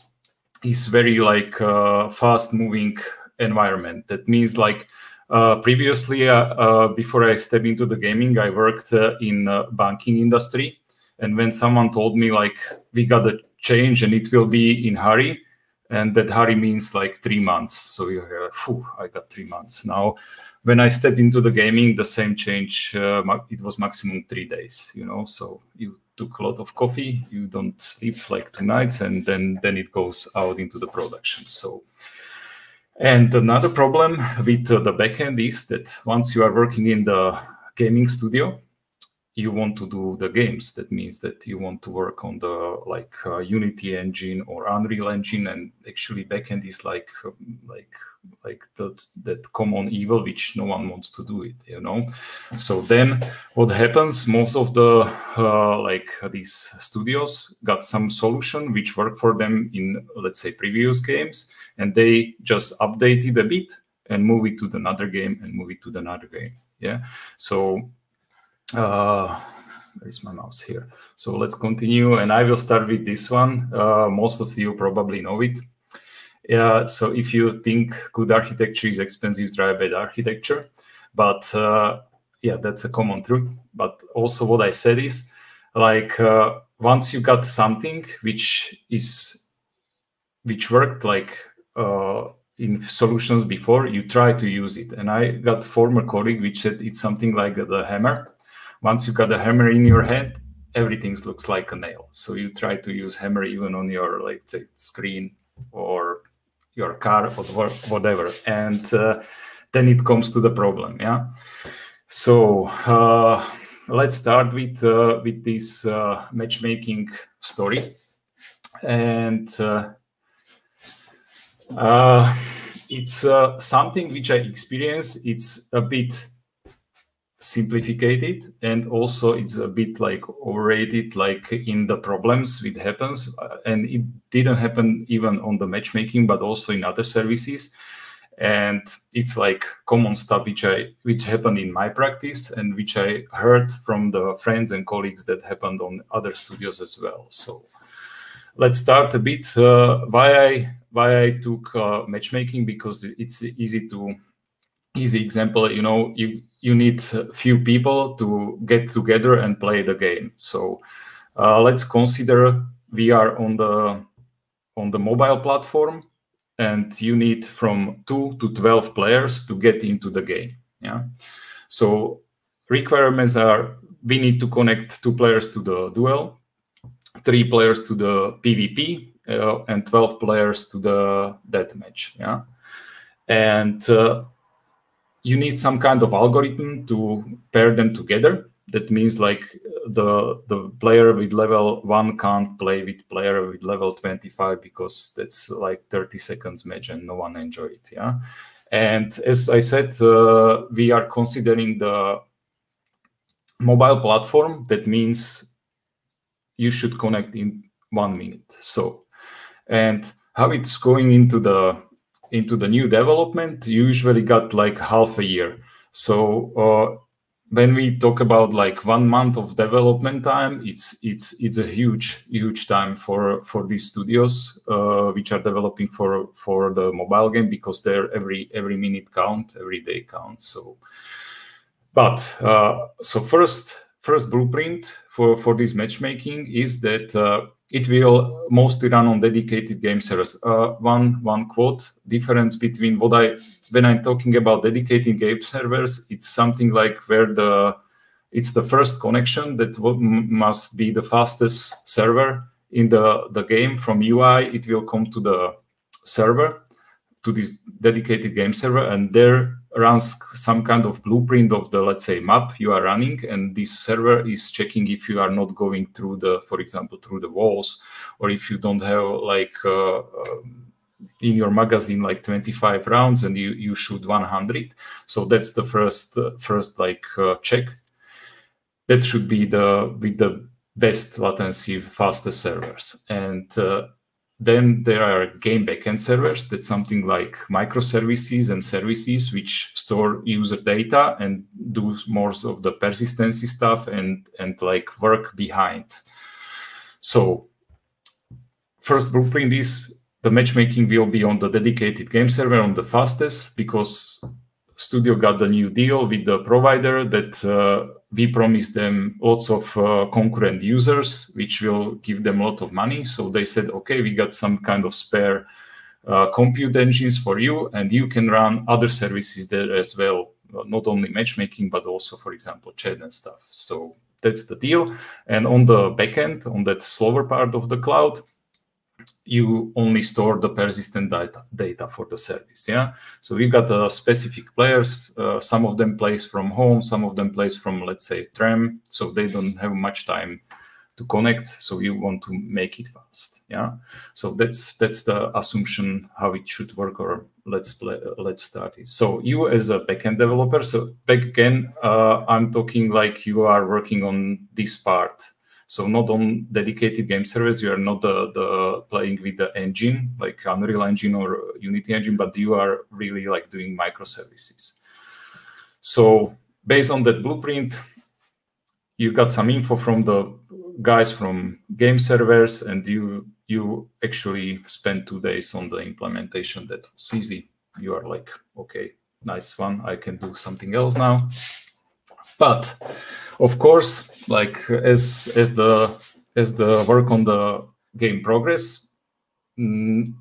is very like uh, fast moving environment. That means like uh, previously, uh, uh, before I step into the gaming, I worked uh, in banking industry. And when someone told me like we got a change and it will be in hurry, and that hurry means like three months. So you hear, Phew, I got three months. Now, when I step into the gaming, the same change, uh, it was maximum three days, you know. So you took a lot of coffee, you don't sleep like two nights, and then then it goes out into the production. So, and another problem with uh, the backend is that once you are working in the gaming studio, you want to do the games. That means that you want to work on the like uh, Unity engine or Unreal engine, and actually backend is like um, like like that that common evil which no one wants to do it you know so then what happens most of the uh, like these studios got some solution which worked for them in let's say previous games and they just update it a bit and move it to another game and move it to another game yeah so uh where is my mouse here so let's continue and i will start with this one uh, most of you probably know it yeah, so if you think good architecture is expensive, try bad architecture. But uh, yeah, that's a common truth. But also, what I said is like uh, once you got something which is which worked like uh, in solutions before, you try to use it. And I got former colleague which said it's something like the hammer. Once you got a hammer in your head, everything looks like a nail. So you try to use hammer even on your like say, screen or your car or whatever and uh, then it comes to the problem yeah so uh, let's start with uh, with this uh, matchmaking story and uh, uh, it's something which i experience. it's a bit simplified and also it's a bit like overrated like in the problems it happens uh, and it didn't happen even on the matchmaking but also in other services. And it's like common stuff which i which happened in my practice and which i heard from the friends and colleagues that happened on other studios as well. So let's start a bit uh, why i why i took uh, matchmaking because it's easy to easy example you know you you need a few people to get together and play the game. So uh, let's consider we are on the on the mobile platform and you need from 2 to 12 players to get into the game yeah? So requirements are we need to connect two players to the duel three players to the pvp uh, and 12 players to the deathmatch yeah? And uh, you need some kind of algorithm to pair them together. That means like the the player with level one can't play with player with level 25 because that's like 30 seconds match and no one enjoy it. Yeah. And as I said, uh, we are considering the mobile platform. That means you should connect in one minute. So, and how it's going into the into the new development, you usually got like half a year. So uh, when we talk about like one month of development time, it's it's it's a huge huge time for for these studios uh, which are developing for for the mobile game because they're every every minute count, every day counts. So, but uh, so first first blueprint for for this matchmaking is that uh, it will mostly run on dedicated game servers. Uh, one one quote difference between what I when I'm talking about dedicated game servers, it's something like where the it's the first connection that must be the fastest server in the the game from UI. It will come to the server to this dedicated game server, and there runs some kind of blueprint of the let's say map you are running and this server is checking if you are not going through the for example through the walls or if you don't have like uh, um, in your magazine like 25 rounds and you you shoot 100 so that's the first uh, first like uh, check. That should be the with the best latency fastest servers. And uh, then there are game backend servers. That's something like microservices and services which store user data and do more of the persistency stuff and and like work behind. So first blueprint is the matchmaking will be on the dedicated game server on the fastest because Studio got the new deal with the provider that uh, we promised them lots of uh, concurrent users, which will give them a lot of money. So they said, okay, we got some kind of spare uh, compute engines for you, and you can run other services there as well, not only matchmaking, but also, for example, chat and stuff. So that's the deal. And on the backend, on that slower part of the cloud, you only store the persistent data, data for the service. Yeah. So we got uh, specific players. Uh, some of them plays from home. Some of them plays from, let's say, tram. So they don't have much time to connect. So you want to make it fast. Yeah. So that's that's the assumption how it should work. Or let's play, let's start it. So you as a backend developer. So back again, uh, I'm talking like you are working on this part so not on dedicated game servers, you are not the, the playing with the engine like Unreal Engine or Unity Engine, but you are really like doing microservices. So based on that blueprint, you got some info from the guys from game servers, and you you actually spent two days on the implementation. That was easy. You are like, okay, nice one. I can do something else now. But of course, like as as the as the work on the game progress, mm,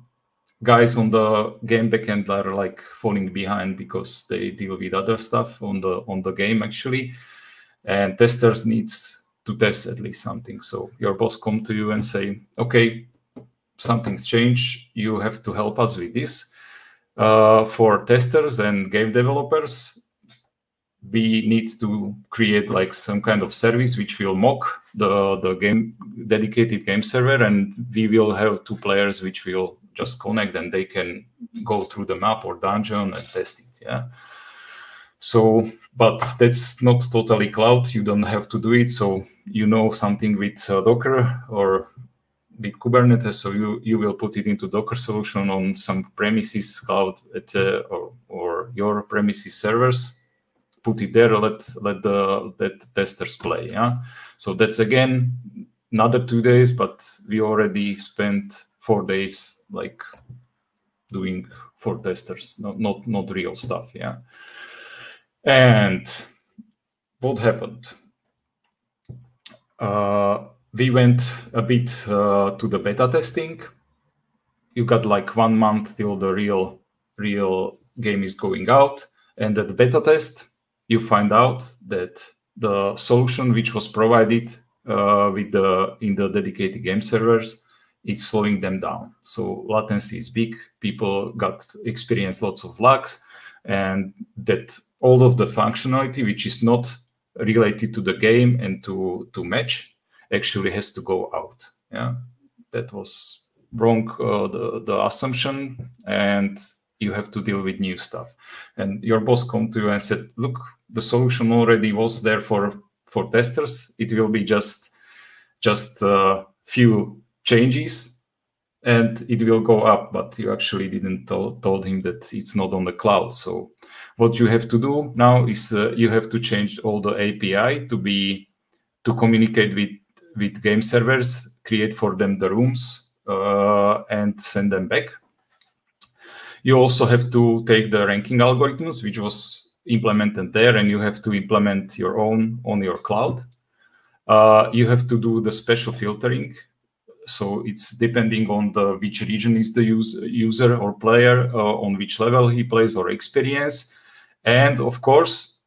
guys on the game backend are like falling behind because they deal with other stuff on the on the game actually, and testers needs to test at least something. So your boss come to you and say, okay, something's changed. You have to help us with this. Uh, for testers and game developers, we need to create like some kind of service which will mock the the game dedicated game server and we will have two players which will just connect and they can go through the map or dungeon and test it yeah? So but that's not totally cloud you don't have to do it. So you know something with uh, docker or with kubernetes so you you will put it into docker solution on some premises cloud at uh, or, or your premises servers put it there let let the let testers play yeah? So that's again another two days but we already spent four days like doing for testers not not not real stuff yeah? And what happened? Uh, we went a bit uh, to the beta testing. You got like one month till the real real game is going out and at the beta test you find out that the solution which was provided uh, with the in the dedicated game servers it's slowing them down. So latency is big. People got experience lots of lags and that all of the functionality which is not related to the game and to to match actually has to go out. Yeah. That was wrong uh, the, the assumption and you have to deal with new stuff. And your boss come to you and said, look, the solution already was there for for testers. It will be just just a few changes and it will go up, but you actually didn't tell, told him that it's not on the cloud. So what you have to do now is uh, you have to change all the API to be to communicate with with game servers, create for them the rooms, uh, and send them back you also have to take the ranking algorithms, which was implemented there, and you have to implement your own on your cloud. Uh, you have to do the special filtering. So it's depending on the which region is the use, user or player, uh, on which level he plays or experience. And of course,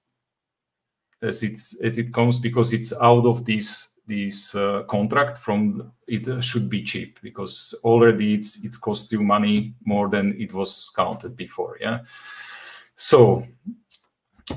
as it's as it comes because it's out of this this uh, contract from it should be cheap because already it's it costs you money more than it was counted before yeah? So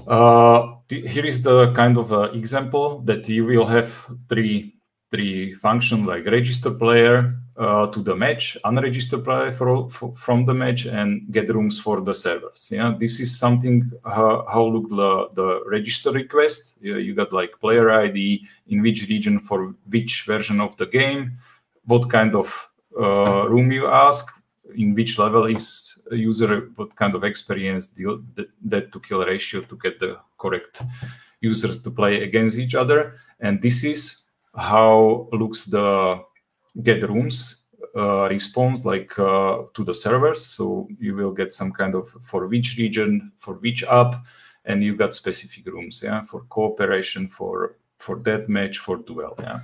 uh, here is the kind of uh, example that you will have three three function like register player uh, to the match, unregistered player for, for, from the match, and get rooms for the servers. Yeah, this is something how, how look the, the register request. Yeah, you got like player ID in which region for which version of the game, what kind of uh, room you ask, in which level is user, what kind of experience deal that to kill ratio to get the correct users to play against each other, and this is how looks the get rooms uh, response like uh, to the servers. So you will get some kind of for which region, for which app, and you got specific rooms, yeah, for cooperation, for for that match, for duel, yeah.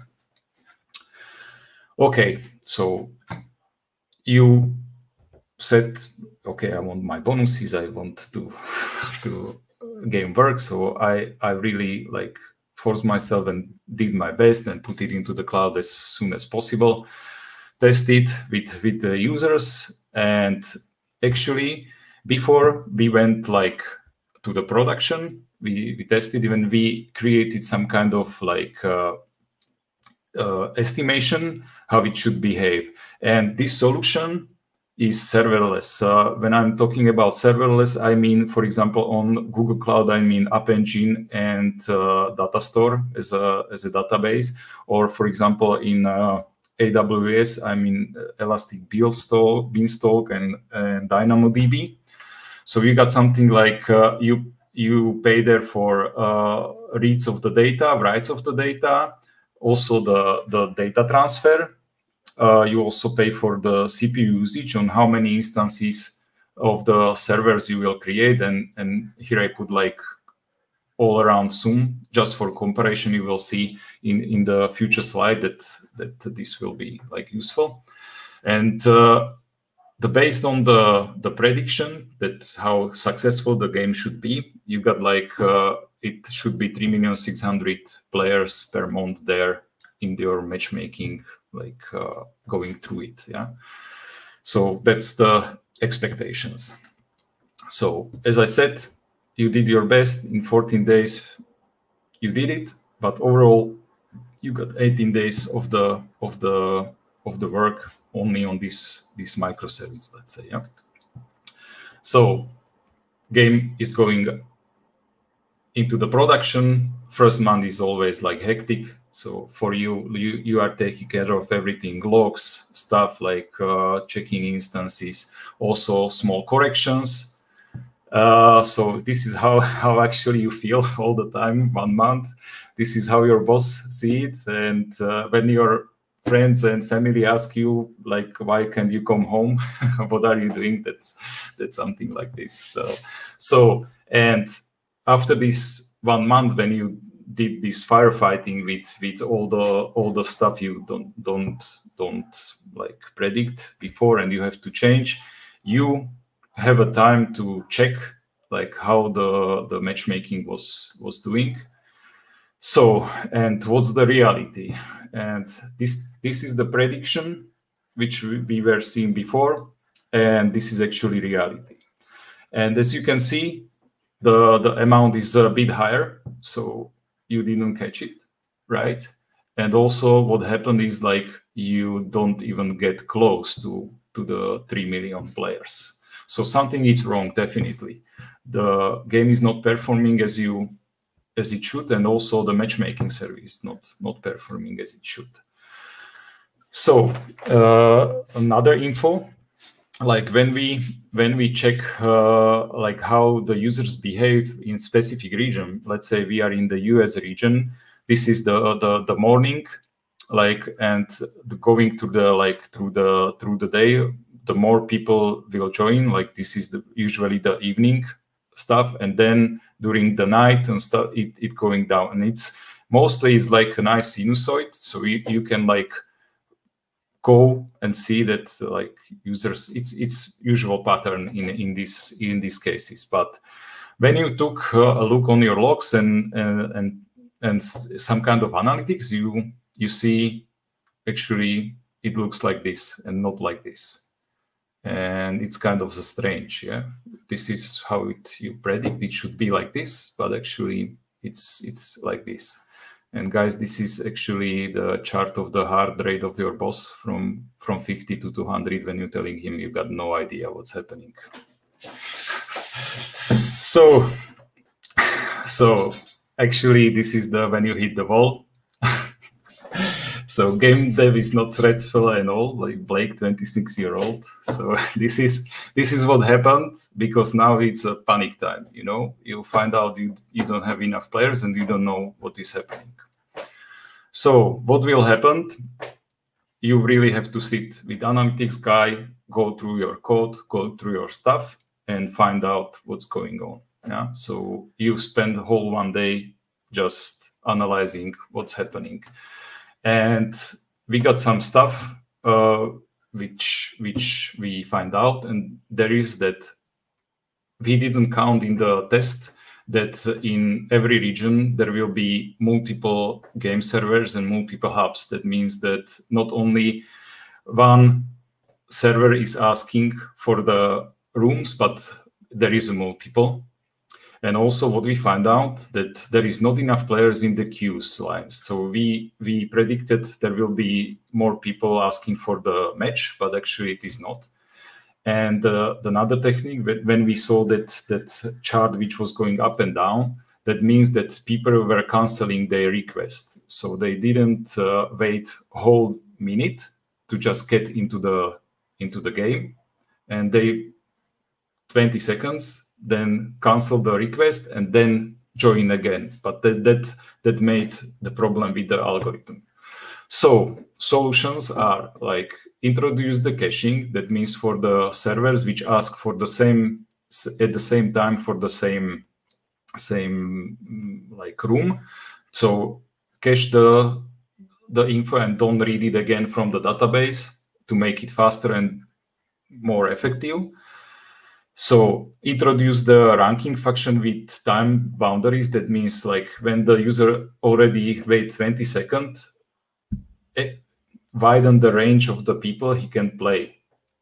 Okay, so you said, okay, I want my bonuses, I want to to game work, so I I really like forced myself and did my best and put it into the cloud as soon as possible. test it with with the users and actually before we went like to the production we, we tested even we created some kind of like uh, uh, estimation how it should behave and this solution is serverless. Uh, when i'm talking about serverless i mean for example on google cloud i mean app engine and uh, data store as a as a database. Or for example in uh, aws i mean elastic beanstalk, beanstalk and, and dynamodb. So you got something like uh, you you pay there for uh, reads of the data, writes of the data, also the, the data transfer. Uh, you also pay for the CPU usage on how many instances of the servers you will create. And, and here I put like all around Zoom, just for comparison, you will see in, in the future slide that, that this will be like useful. And uh, the based on the the prediction that how successful the game should be you got like uh, it should be 3 million 600 players per month there in your matchmaking like uh, going through it yeah so that's the expectations so as i said you did your best in 14 days you did it but overall you got 18 days of the of the of the work only on this this microservice, let's say. Yeah. So game is going into the production. First month is always like hectic. So for you, you, you are taking care of everything, logs, stuff like uh, checking instances, also small corrections. Uh, so this is how, how actually you feel all the time, one month. This is how your boss see it. And uh, when you're friends and family ask you like why can't you come home what are you doing that's that's something like this so, so and after this one month when you did this firefighting with with all the all the stuff you don't don't don't like predict before and you have to change you have a time to check like how the the matchmaking was was doing. So and what's the reality? And this this is the prediction which we were seeing before, and this is actually reality. And as you can see, the, the amount is a bit higher, so you didn't catch it, right? And also what happened is like you don't even get close to, to the 3 million players. So something is wrong, definitely. The game is not performing as you as it should, and also the matchmaking service not not performing as it should. So uh, another info, like when we when we check uh, like how the users behave in specific region. Let's say we are in the US region. This is the the, the morning, like and the going to the like through the through the day. The more people will join, like this is the usually the evening stuff, and then during the night and stuff it, it going down and it's mostly it's like a nice sinusoid so you can like go and see that like users it's it's usual pattern in in this in these cases. But when you took uh, a look on your logs and uh, and and, and some kind of analytics you you see actually it looks like this and not like this. And it's kind of strange yeah? This is how it you predict it should be like this but actually it's it's like this and guys this is actually the chart of the heart rate of your boss from from 50 to 200 when you're telling him you got no idea what's happening. So so actually this is the when you hit the wall. So game dev is not threatful at all like blake 26 year old. So this is this is what happened because now it's a panic time you know? You find out you, you don't have enough players and you don't know what is happening so what will happen? You really have to sit with analytics guy go through your code go through your stuff and find out what's going on yeah? So you spend the whole one day just analyzing what's happening. And we got some stuff uh, which which we find out and there is that we didn't count in the test that in every region there will be multiple game servers and multiple hubs that means that not only one server is asking for the rooms, but there is a multiple. And also what we find out that there is not enough players in the queues lines. So we we predicted there will be more people asking for the match, but actually it is not. And uh, another technique, when we saw that that chart which was going up and down, that means that people were canceling their request. So they didn't uh, wait whole minute to just get into the into the game, and they 20 seconds then cancel the request and then join again. But that that that made the problem with the algorithm. So solutions are like introduce the caching. That means for the servers which ask for the same at the same time for the same same mm, like room. So cache the the info and don't read it again from the database to make it faster and more effective. So introduce the ranking function with time boundaries. That means like when the user already wait 20 seconds, eh, widen the range of the people he can play.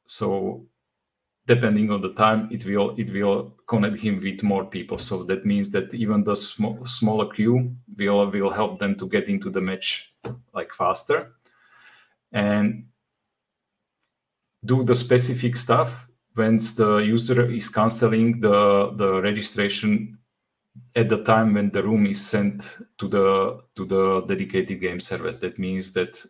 So depending on the time, it will it will connect him with more people. So that means that even the small, smaller queue will will help them to get into the match like faster, and do the specific stuff when the user is canceling the the registration at the time when the room is sent to the to the dedicated game service. That means that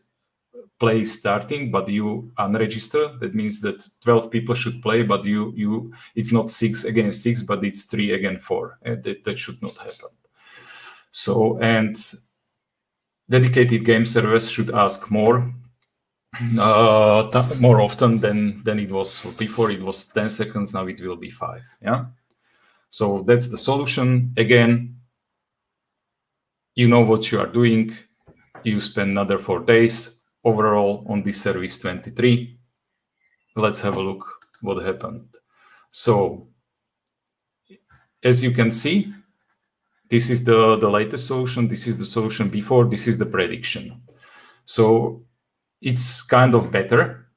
play starting, but you unregister. That means that 12 people should play, but you you it's not six against six, but it's three against four. And that, that should not happen. So and dedicated game servers should ask more uh, more often than than it was before. It was 10 seconds. Now it will be five. Yeah. So that's the solution. Again, you know what you are doing. You spend another four days overall on this service 23. Let's have a look what happened. So as you can see, this is the, the latest solution. This is the solution before. This is the prediction. So it's kind of better.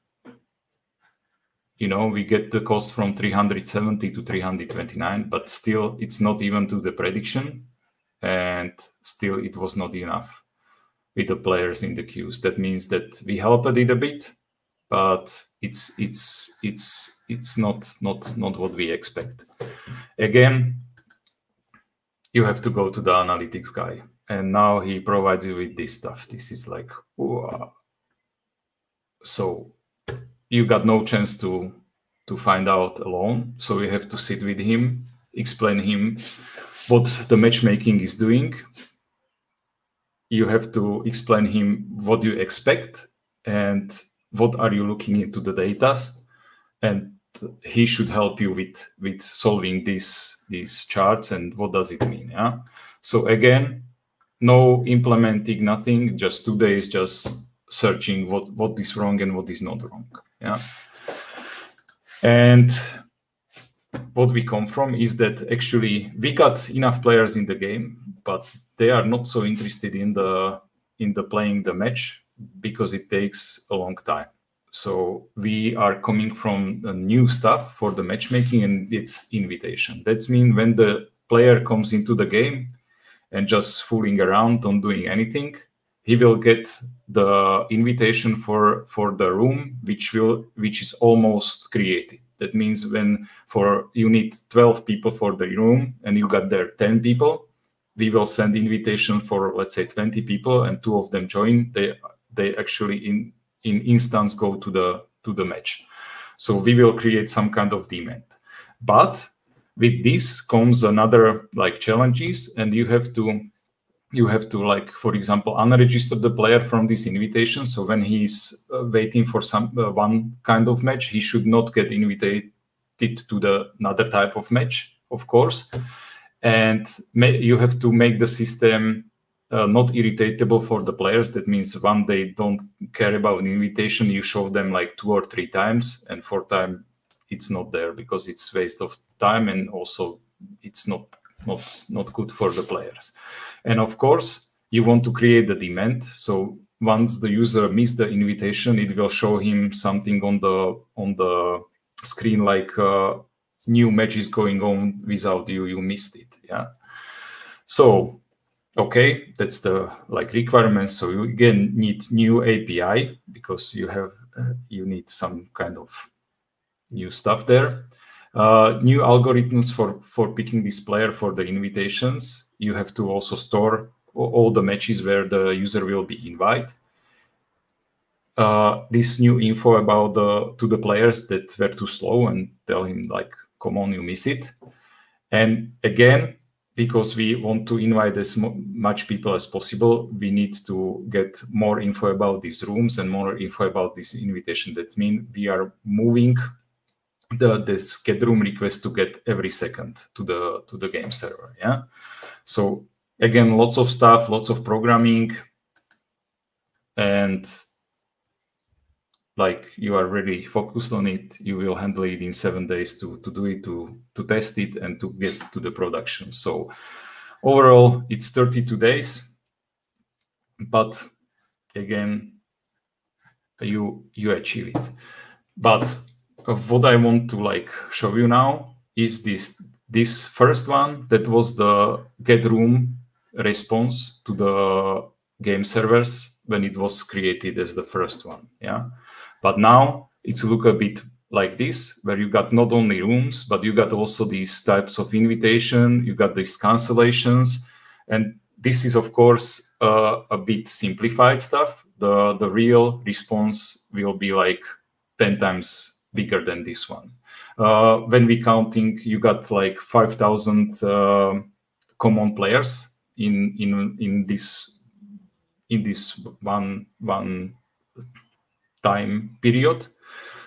You know, we get the cost from 370 to 329, but still it's not even to the prediction. And still it was not enough with the players in the queues. That means that we helped it a bit, but it's it's it's it's not not not what we expect. Again, you have to go to the analytics guy, and now he provides you with this stuff. This is like, so you got no chance to to find out alone. So you have to sit with him, explain him what the matchmaking is doing, you have to explain him what you expect and what are you looking into the data and he should help you with with solving these these charts and what does it mean yeah? So again no implementing nothing just two days just searching what what is wrong and what is not wrong yeah? And what we come from is that actually we got enough players in the game but they are not so interested in the in the playing the match because it takes a long time. So we are coming from new stuff for the matchmaking and it's invitation. That means when the player comes into the game and just fooling around not doing anything he will get the invitation for for the room which will which is almost created that means when for you need 12 people for the room and you got there 10 people we will send invitation for let's say 20 people and two of them join. They they actually in in instance go to the to the match. So we will create some kind of demand. But with this comes another like challenges and you have to you have to like for example unregister the player from this invitation so when he's uh, waiting for some uh, one kind of match he should not get invited to the another type of match of course and you have to make the system uh, not irritatable for the players. That means when they don't care about an invitation, you show them like two or three times, and fourth time it's not there because it's waste of time and also it's not not not good for the players. And of course, you want to create the demand. So once the user missed the invitation, it will show him something on the on the screen like uh, new match is going on without you. You missed it. Yeah. So okay, that's the like requirements. So you again need new API because you have uh, you need some kind of new stuff there. Uh, new algorithms for for picking this player for the invitations. You have to also store all the matches where the user will be invited. Uh, this new info about the to the players that were too slow and tell him like, come on, you miss it. And again, because we want to invite as much people as possible, we need to get more info about these rooms and more info about this invitation. That means we are moving the this get room request to get every second to the to the game server. Yeah. So again, lots of stuff, lots of programming, and like you are really focused on it, you will handle it in seven days to, to do it, to, to test it and to get to the production. So overall, it's 32 days, but again, you, you achieve it. But what I want to like show you now is this, this first one that was the get room response to the game servers when it was created as the first one. Yeah. But now it's look a bit like this, where you got not only rooms, but you got also these types of invitation, you got these cancellations. And this is, of course, uh, a bit simplified stuff. The, the real response will be like 10 times bigger than this one. Uh, when we counting, you got like 5,000 uh, common players in, in, in this, in this one, one time period.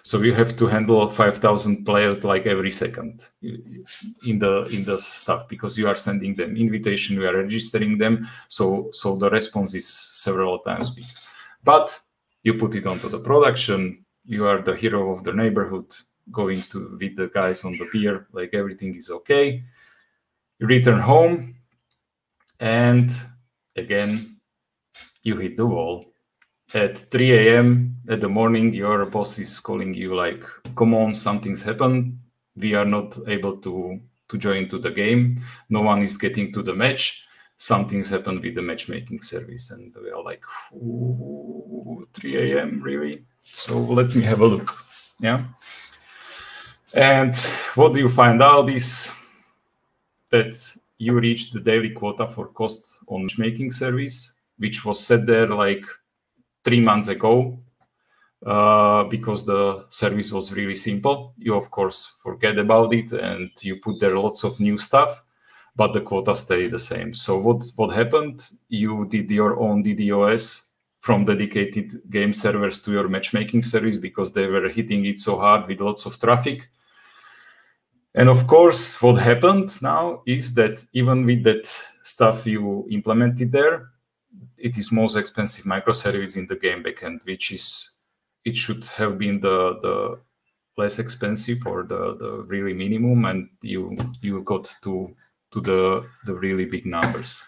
So you have to handle 5,000 players like every second in the in the stuff because you are sending them invitation, you are registering them. So so the response is several times big. But you put it onto the production. You are the hero of the neighborhood, going to with the guys on the pier, like everything is okay. You return home, and again, you hit the wall at 3 a.m. at the morning, your boss is calling you like, "Come on, something's happened. We are not able to to join to the game. No one is getting to the match. Something's happened with the matchmaking service." And we are like, 3 a.m. really? So let me have a look. Yeah. And what do you find out is that you reached the daily quota for cost on matchmaking service, which was set there like three months ago uh, because the service was really simple. You, of course, forget about it and you put there lots of new stuff, but the quota stay the same. So what, what happened? You did your own DDoS from dedicated game servers to your matchmaking service because they were hitting it so hard with lots of traffic. And of course, what happened now is that even with that stuff you implemented there, it is most expensive microservice in the game backend, which is it should have been the the less expensive or the the really minimum, and you you got to to the the really big numbers.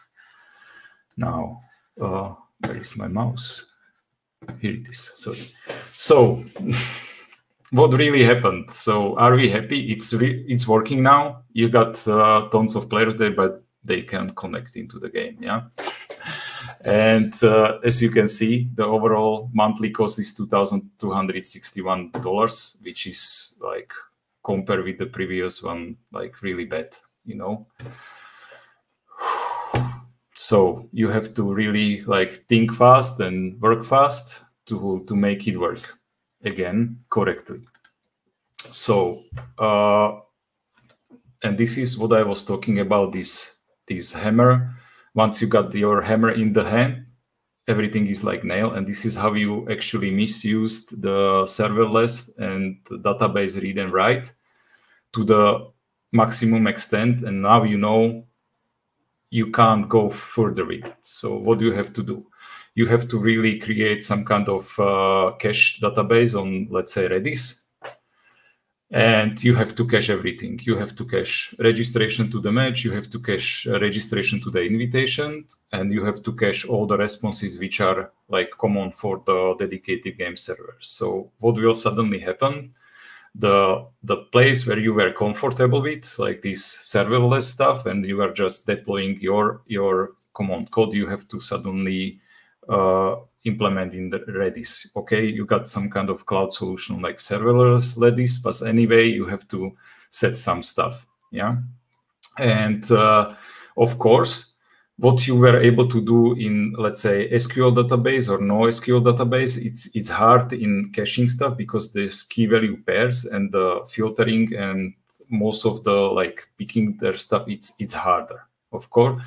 Now, uh, where is my mouse? Here it is. Sorry. So. what really happened? So are we happy? It's it's working now. You got uh, tons of players there, but they can't connect into the game. Yeah. And uh, as you can see, the overall monthly cost is $2,261, which is like compared with the previous one, like really bad, you know. So you have to really like think fast and work fast to to make it work again correctly. So uh, and this is what I was talking about this this hammer once you got your hammer in the hand, everything is like nail. And this is how you actually misused the serverless and database read and write to the maximum extent. And now you know you can't go further with it. So what do you have to do? You have to really create some kind of uh, cache database on, let's say, Redis. and you have to cache everything. You have to cache registration to the match, you have to cache registration to the invitation, and you have to cache all the responses which are like common for the dedicated game servers. So what will suddenly happen? The the place where you were comfortable with, like this serverless stuff, and you are just deploying your your command code, you have to suddenly uh, implement in the Redis. Okay, you got some kind of cloud solution like serverless Redis, but anyway, you have to set some stuff. Yeah, and uh, of course, what you were able to do in let's say SQL database or no SQL database, it's it's hard in caching stuff because there's key value pairs and the filtering and most of the like picking their stuff. It's it's harder, of course,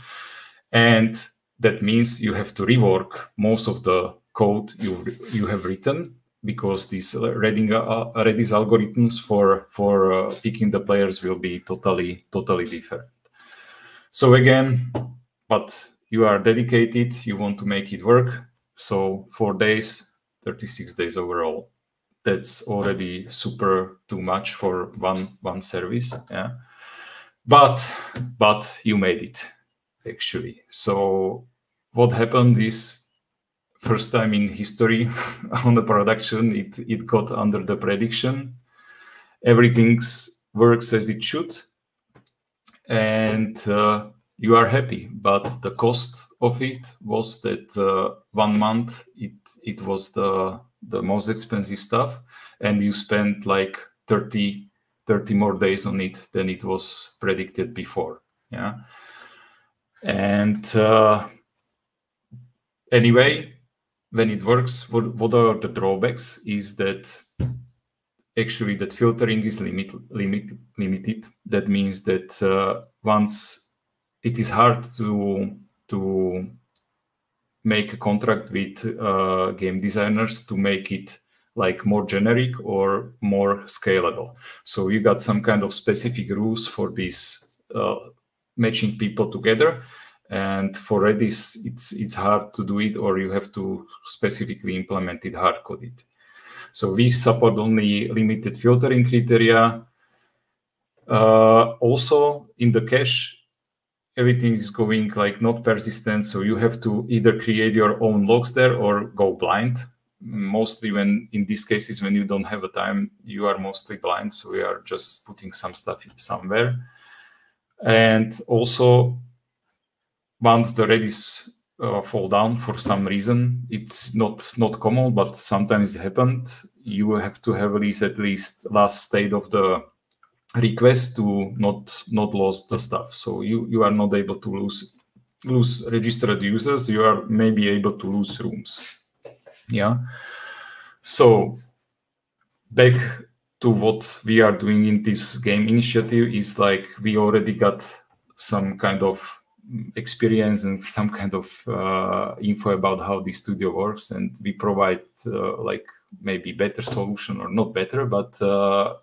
and that means you have to rework most of the code you you have written because these Redis, uh, Redis algorithms for for uh, picking the players will be totally totally different. So again, but you are dedicated, you want to make it work. So four days, 36 days overall. That's already super too much for one one service. Yeah. But but you made it actually. So what happened is first time in history on the production it it got under the prediction. Everything works as it should, and uh, you are happy. But the cost of it was that uh, one month it it was the the most expensive stuff, and you spent like 30, 30 more days on it than it was predicted before. Yeah and uh, anyway, when it works, what, what are the drawbacks is that actually that filtering is limit, limit, limited. That means that uh, once it is hard to to make a contract with uh, game designers to make it like more generic or more scalable. So you got some kind of specific rules for this uh, matching people together. And for redis it's it's hard to do it or you have to specifically implement it hard code it. So we support only limited filtering criteria. Uh, also in the cache everything is going like not persistent so you have to either create your own logs there or go blind mostly when in these cases when you don't have a time you are mostly blind so we are just putting some stuff somewhere and also once the redis uh, fall down for some reason, it's not not common, but sometimes it happened. You have to have at least at least last state of the request to not not lose the stuff. So you you are not able to lose lose registered users. You are maybe able to lose rooms. Yeah. So back to what we are doing in this game initiative is like we already got some kind of experience and some kind of uh, info about how the studio works and we provide uh, like maybe better solution or not better but uh,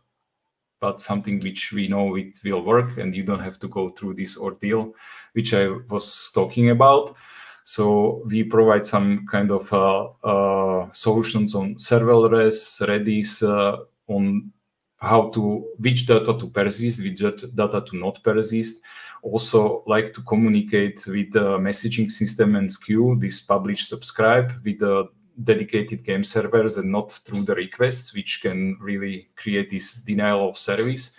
but something which we know it will work and you don't have to go through this ordeal which i was talking about. So we provide some kind of uh, uh, solutions on serverless redis uh, on how to which data to persist which data to not persist. Also like to communicate with the messaging system and SKU, this publish subscribe with the dedicated game servers and not through the requests, which can really create this denial of service.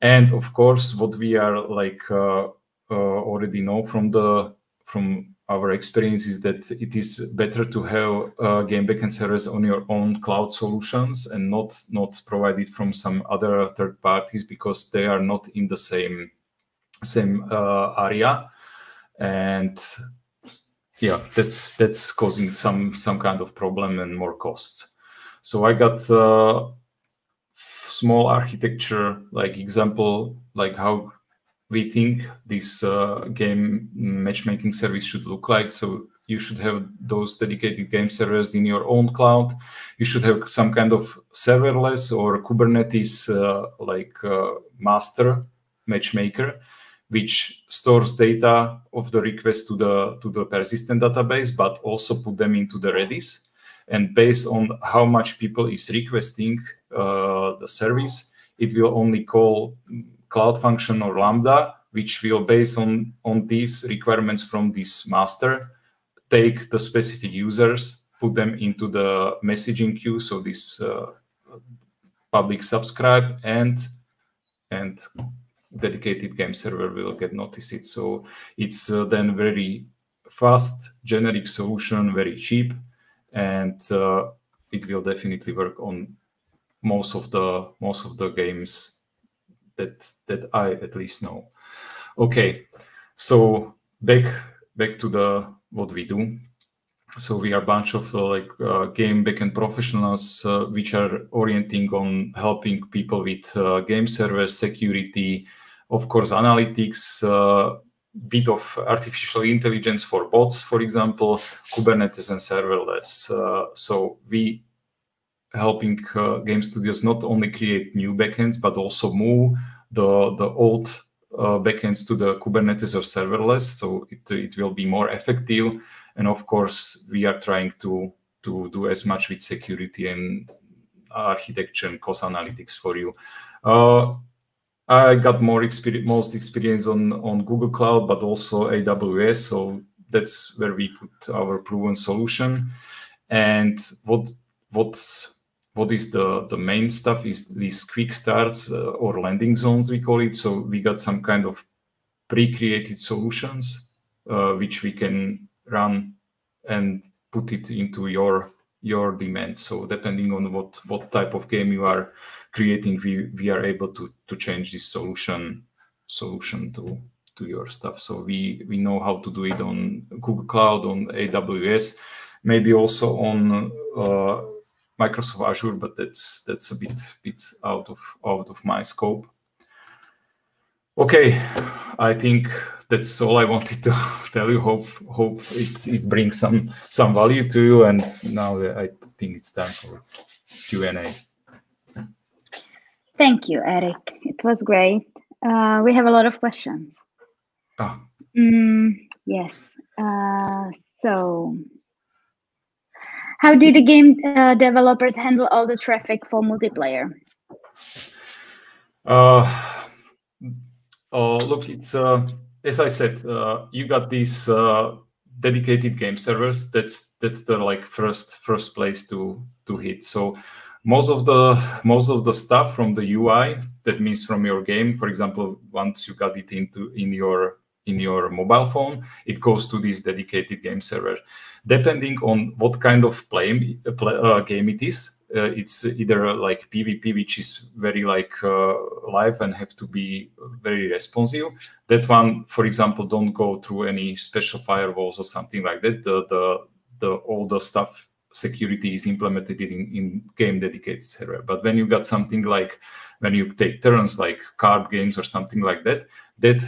And of course, what we are like uh, uh, already know from the from our experience is that it is better to have uh, game backend servers on your own cloud solutions and not not provided from some other third parties because they are not in the same same uh, area and yeah that's that's causing some some kind of problem and more costs. So i got uh, small architecture like example like how we think this uh, game matchmaking service should look like. So you should have those dedicated game servers in your own cloud. You should have some kind of serverless or kubernetes uh, like uh, master matchmaker which stores data of the request to the to the persistent database, but also put them into the Redis. And based on how much people is requesting uh, the service, it will only call cloud function or lambda which will base on on these requirements from this master take the specific users put them into the messaging queue so this uh, public subscribe and and dedicated game server will get noticed so it's uh, then very fast generic solution very cheap and uh, it will definitely work on most of the most of the games that that I at least know. Okay, so back back to the what we do. So we are a bunch of uh, like uh, game backend professionals uh, which are orienting on helping people with uh, game server security, of course, analytics, uh, bit of artificial intelligence for bots, for example, Kubernetes and serverless. Uh, so we helping uh, game studios not only create new backends but also move the the old uh, backends to the Kubernetes or serverless, so it it will be more effective. And of course, we are trying to to do as much with security and architecture and cost analytics for you. Uh, I got more experience, most experience on on Google Cloud, but also AWS. So that's where we put our proven solution. And what what what is the the main stuff is these quick starts uh, or landing zones we call it. So we got some kind of pre-created solutions uh, which we can run and put it into your your demand. So depending on what what type of game you are creating, we we are able to to change this solution solution to to your stuff. So we we know how to do it on Google Cloud, on AWS, maybe also on uh, Microsoft Azure, but that's that's a bit bit out of out of my scope. Okay, I think that's all I wanted to tell you. Hope hope it, it brings some some value to you. And now I think it's time for Q and A. Thank you, Erik. It was great. Uh, we have a lot of questions. Oh. Mm, yes. Uh, so, how do the game uh, developers handle all the traffic for multiplayer? Uh, oh, look, it's uh, as I said, uh, you got these uh, dedicated game servers. That's that's the like first first place to to hit. So most of the most of the stuff from the UI, that means from your game, for example, once you got it into in your in your mobile phone, it goes to this dedicated game server. Depending on what kind of play, uh, play uh, game it is, uh, it's either like PvP, which is very like uh, live and have to be very responsive. That one, for example, don't go through any special firewalls or something like that. The the the all the stuff security is implemented in, in game dedicated server. But when you got something like when you take turns like card games or something like that, that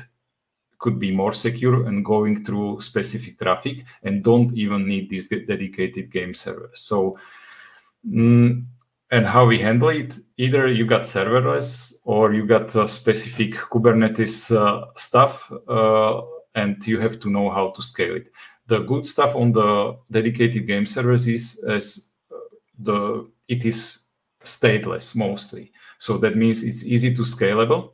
could be more secure and going through specific traffic and don't even need these dedicated game servers. So, mm, and how we handle it, either you got serverless or you got uh, specific Kubernetes uh, stuff uh, and you have to know how to scale it. The good stuff on the dedicated game servers is uh, the it is stateless mostly. So that means it's easy to scalable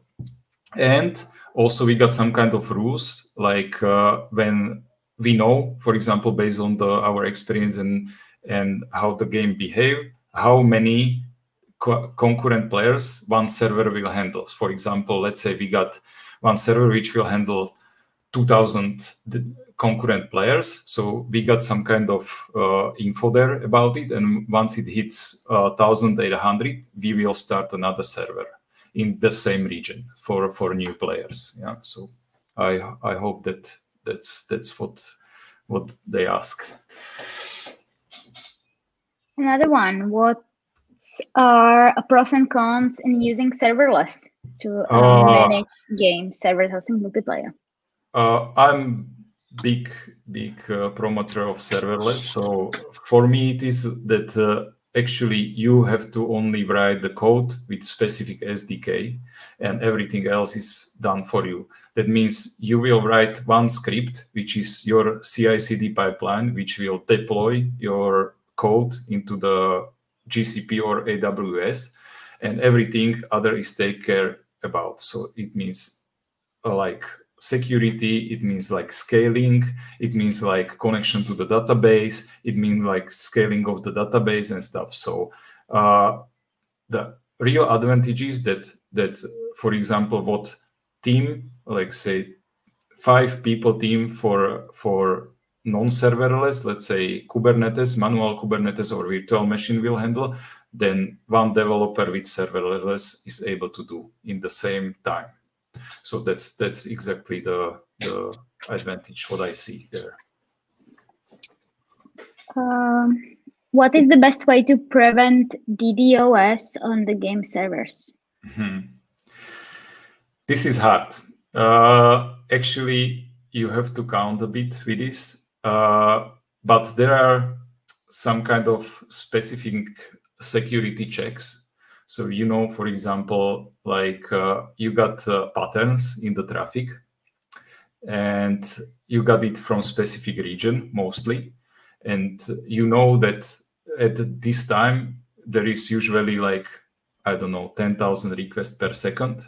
and also we got some kind of rules like uh, when we know for example based on the our experience and and how the game behave how many co concurrent players one server will handle for example let's say we got one server which will handle 2000 concurrent players so we got some kind of uh, info there about it and once it hits uh, 1800 we will start another server in the same region for for new players. Yeah, so I I hope that that's that's what what they asked. Another one. What are pros and cons in using serverless to uh, uh, manage game, server hosting multiplayer? Uh, I'm big big uh, promoter of serverless. So for me, it is that uh, actually you have to only write the code with specific SDK and everything else is done for you. That means you will write one script, which is your CI CD pipeline, which will deploy your code into the GCP or AWS. and everything other is take care about. So it means uh, like security, it means like scaling, it means like connection to the database, it means like scaling of the database and stuff. So uh, the real advantage is that that for example, what team, like say five people team for for non-serverless, let's say Kubernetes, manual Kubernetes or virtual machine will handle, then one developer with serverless is able to do in the same time. So that's that's exactly the the advantage what I see there. Um, what is the best way to prevent DDoS on the game servers? Hmm. This is hard. Uh, actually, you have to count a bit with this, uh, but there are some kind of specific security checks. So you know, for example, like uh, you got uh, patterns in the traffic, and you got it from specific region mostly, and you know that at this time there is usually like I don't know ten thousand requests per second,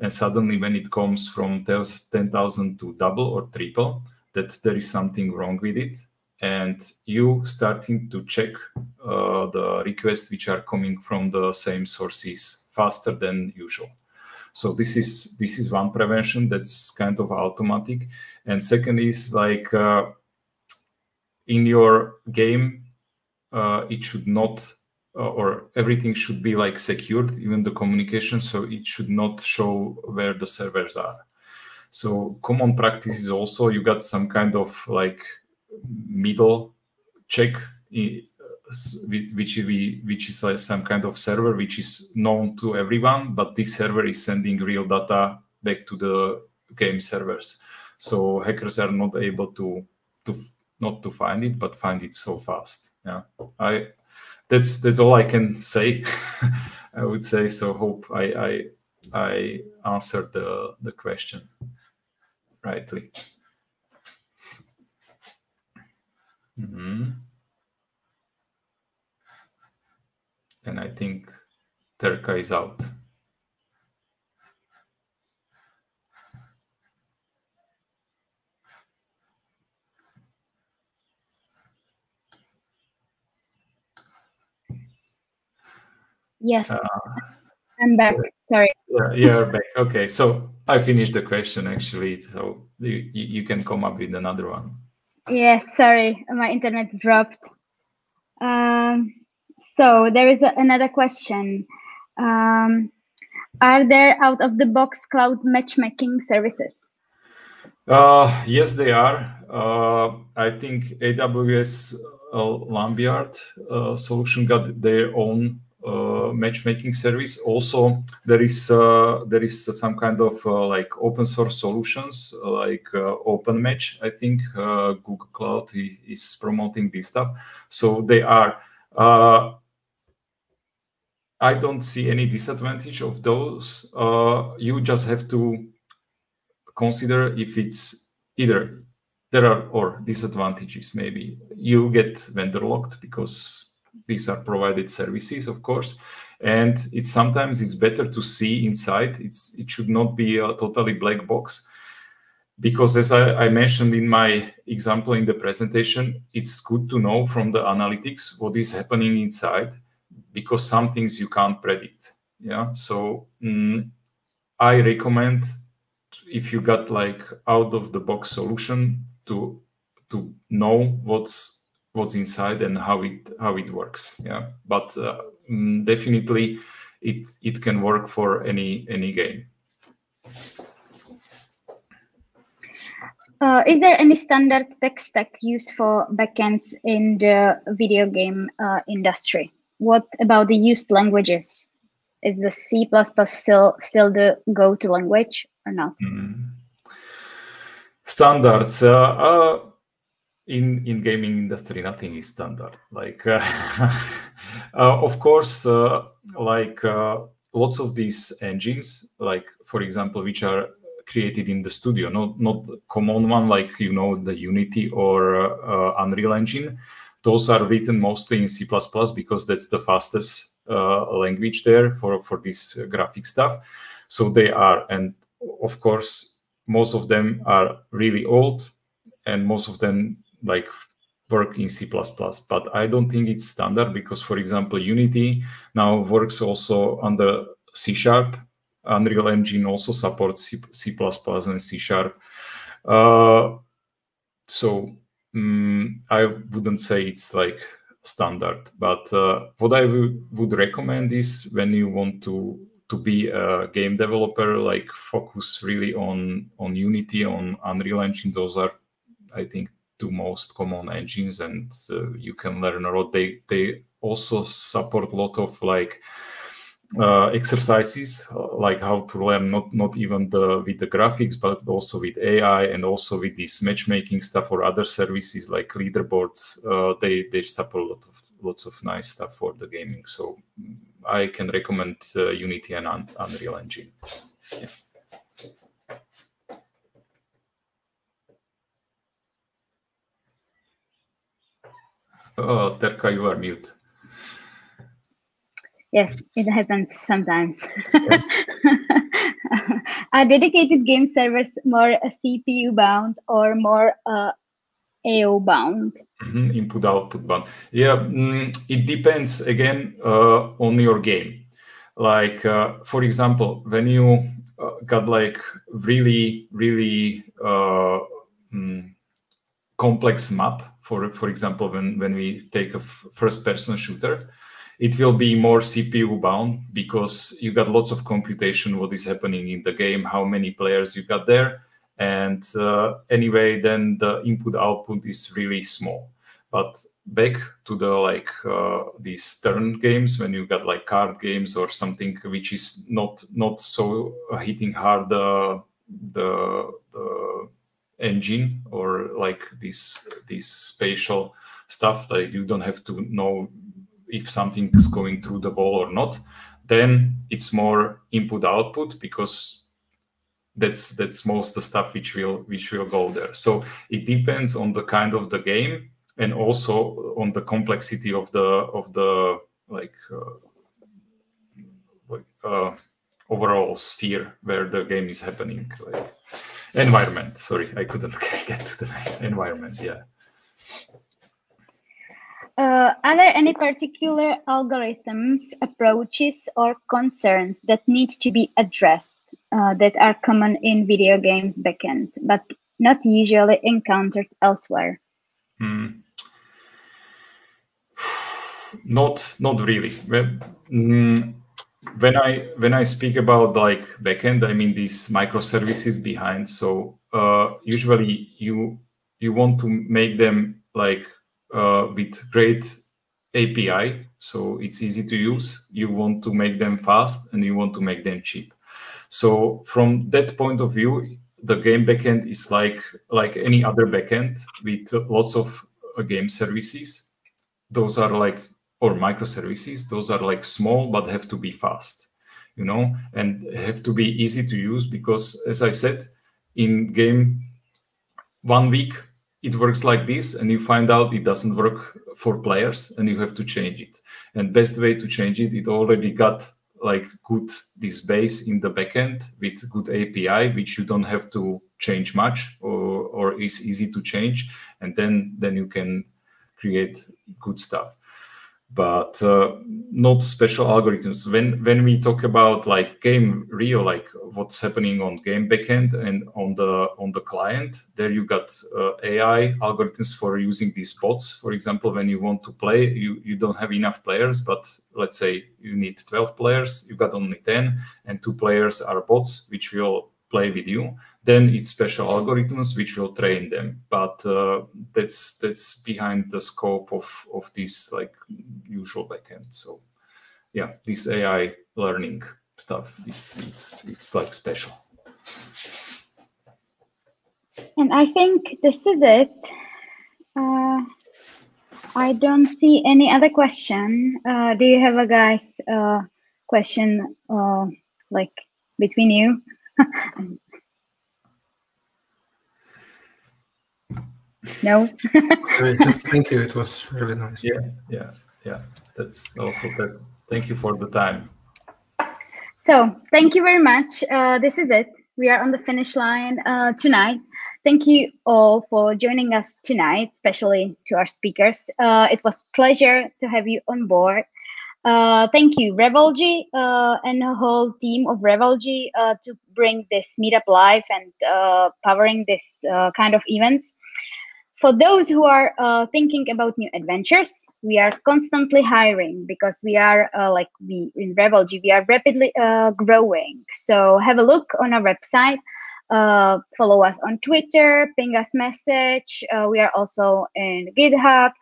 and suddenly when it comes from ten thousand to double or triple, that there is something wrong with it and you starting to check uh, the requests which are coming from the same sources faster than usual. So this is this is one prevention that's kind of automatic. And second is like uh, in your game uh, it should not uh, or everything should be like secured even the communication so it should not show where the servers are. So common practice is also you got some kind of like middle check which we which is like some kind of server which is known to everyone but this server is sending real data back to the game servers. So hackers are not able to to not to find it but find it so fast. Yeah. I that's that's all i can say i would say. So hope i i i answered the the question rightly Mm-hmm. And I think Terka is out. Yes, uh, I'm back. Sorry. Yeah, you're back. Okay, so I finished the question actually. So you, you can come up with another one. Yes, sorry, my internet dropped. Um, so there is a, another question. Um, are there out-of-the-box cloud matchmaking services? Uh, yes, they are. Uh, I think AWS uh, Lambert uh, solution got their own uh, matchmaking service. Also, there is uh, there is some kind of uh, like open source solutions like OpenMatch. I think Google Cloud is promoting this stuff. So they are. I don't see any disadvantage of those. you just have to consider if it's either there are or disadvantages maybe you get vendor locked because these are provided services, of course. And it's sometimes it's better to see inside. It's it should not be a totally black box because as I, I, mentioned in my example in the presentation, it's good to know from the analytics what is happening inside because some things you can't predict. Yeah. So mm, I recommend if you got like out of the box solution to to know what's what's inside and how it how it works yeah. But uh, mm, definitely it it can work for any any game. Uh, is there any standard tech stack used for backends in the video game uh, industry? What about the used languages? Is the c++ still still the go-to language or not? Mm. standards uh, uh, in in gaming industry nothing is standard like uh, uh, of course uh, like uh, lots of these engines like for example which are created in the studio not not common one like you know the unity or uh, unreal engine those are written mostly in c++ because that's the fastest uh, language there for for this graphic stuff. So they are, and of course, most of them are really old, and most of them like work in C++. But I don't think it's standard because, for example, Unity now works also under C Sharp. Unreal Engine also supports C, C++ and C Sharp. Uh, so um, I wouldn't say it's like standard, but uh, what I would recommend is when you want to to be a game developer, like focus really on on Unity, on Unreal Engine. Those are, I think, two most common engines, and uh, you can learn a lot. They they also support a lot of like uh, exercises uh, like how to learn not not even the with the graphics but also with ai and also with this matchmaking stuff or other services like leaderboards uh, they they support a lot of lots of nice stuff for the gaming so i can recommend uh, unity and Un unreal engine yeah. Oh, Terka, you are mute. Yes, it happens sometimes. Are dedicated game servers more CPU bound or more uh, AO bound? Mm-hmm. Input output bound. Yeah, mm, it depends again uh, on your game. Like, uh, for example, when you uh, got like really, really uh, mm, complex map, for for example, when when we take a first person shooter, it will be more CPU bound because you got lots of computation, what is happening in the game, how many players you got there. And uh, anyway, then the input output is really small. But back to the like uh, these turn games when you got like card games or something which is not not so hitting hard the the, the engine or like this this spatial stuff like you don't have to know if something is going through the wall or not then it's more input output because that's that's most the stuff which will which will go there. So it depends on the kind of the game and also on the complexity of the of the like uh, like uh, overall sphere where the game is happening like environment sorry i couldn't get to the environment yeah uh, are there any particular algorithms, approaches, or concerns that need to be addressed uh, that are common in video games backend, but not usually encountered elsewhere? Mm. Not, not really. Mm, when I when I speak about like backend, I mean these microservices behind. So uh, usually you you want to make them like uh, with great API, so it's easy to use. You want to make them fast and you want to make them cheap. So from that point of view, the game backend is like like any other backend with lots of uh, game services. Those are like or microservices. Those are like small but have to be fast, you know, and have to be easy to use because, as I said, in game one week it works like this and you find out it doesn't work for players and you have to change it and best way to change it it already got like good this base in the backend with good api which you don't have to change much or or is easy to change and then then you can create good stuff but uh, not special algorithms. When when we talk about like game real, like what's happening on game backend and on the on the client, there you got uh, AI algorithms for using these bots. For example, when you want to play, you you don't have enough players, but let's say you need 12 players, you got only 10, and two players are bots, which will play with you then it's special algorithms which will train them. But uh, that's that's behind the scope of of this like usual backend. So yeah this ai learning stuff it's it's it's like special. And i think this is it. Uh, i don't see any other question. Uh, do you have a guys uh, question uh, like between you no. Just thank you. It was really nice. Yeah, yeah, yeah. That's also that. Thank you for the time. So thank you very much. Uh, this is it. We are on the finish line uh, tonight. Thank you all for joining us tonight, especially to our speakers. Uh, it was pleasure to have you on board. Uh, thank you, Revolgy, uh, and the whole team of Revolgy uh, to bring this meetup live and uh, powering this uh, kind of events. For those who are uh, thinking about new adventures, we are constantly hiring because we are like we in Revolgy, we are rapidly growing. So have a look on our website. follow us on Twitter, ping us message. we are also in GitHub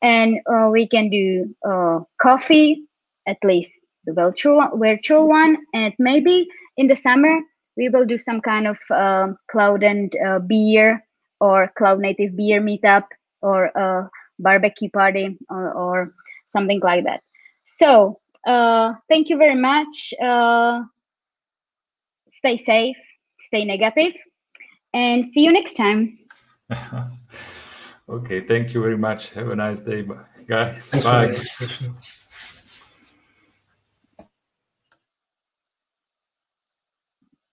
and uh, we can do uh, coffee at least the virtual virtual one and maybe in the summer we will do some kind of uh, cloud and uh, beer or cloud native beer meetup or a barbecue party or, or something like that. So uh, thank you very much. Uh, stay safe stay negative and see you next time. Okay thank you very much. Have a nice day guys. Thanks bye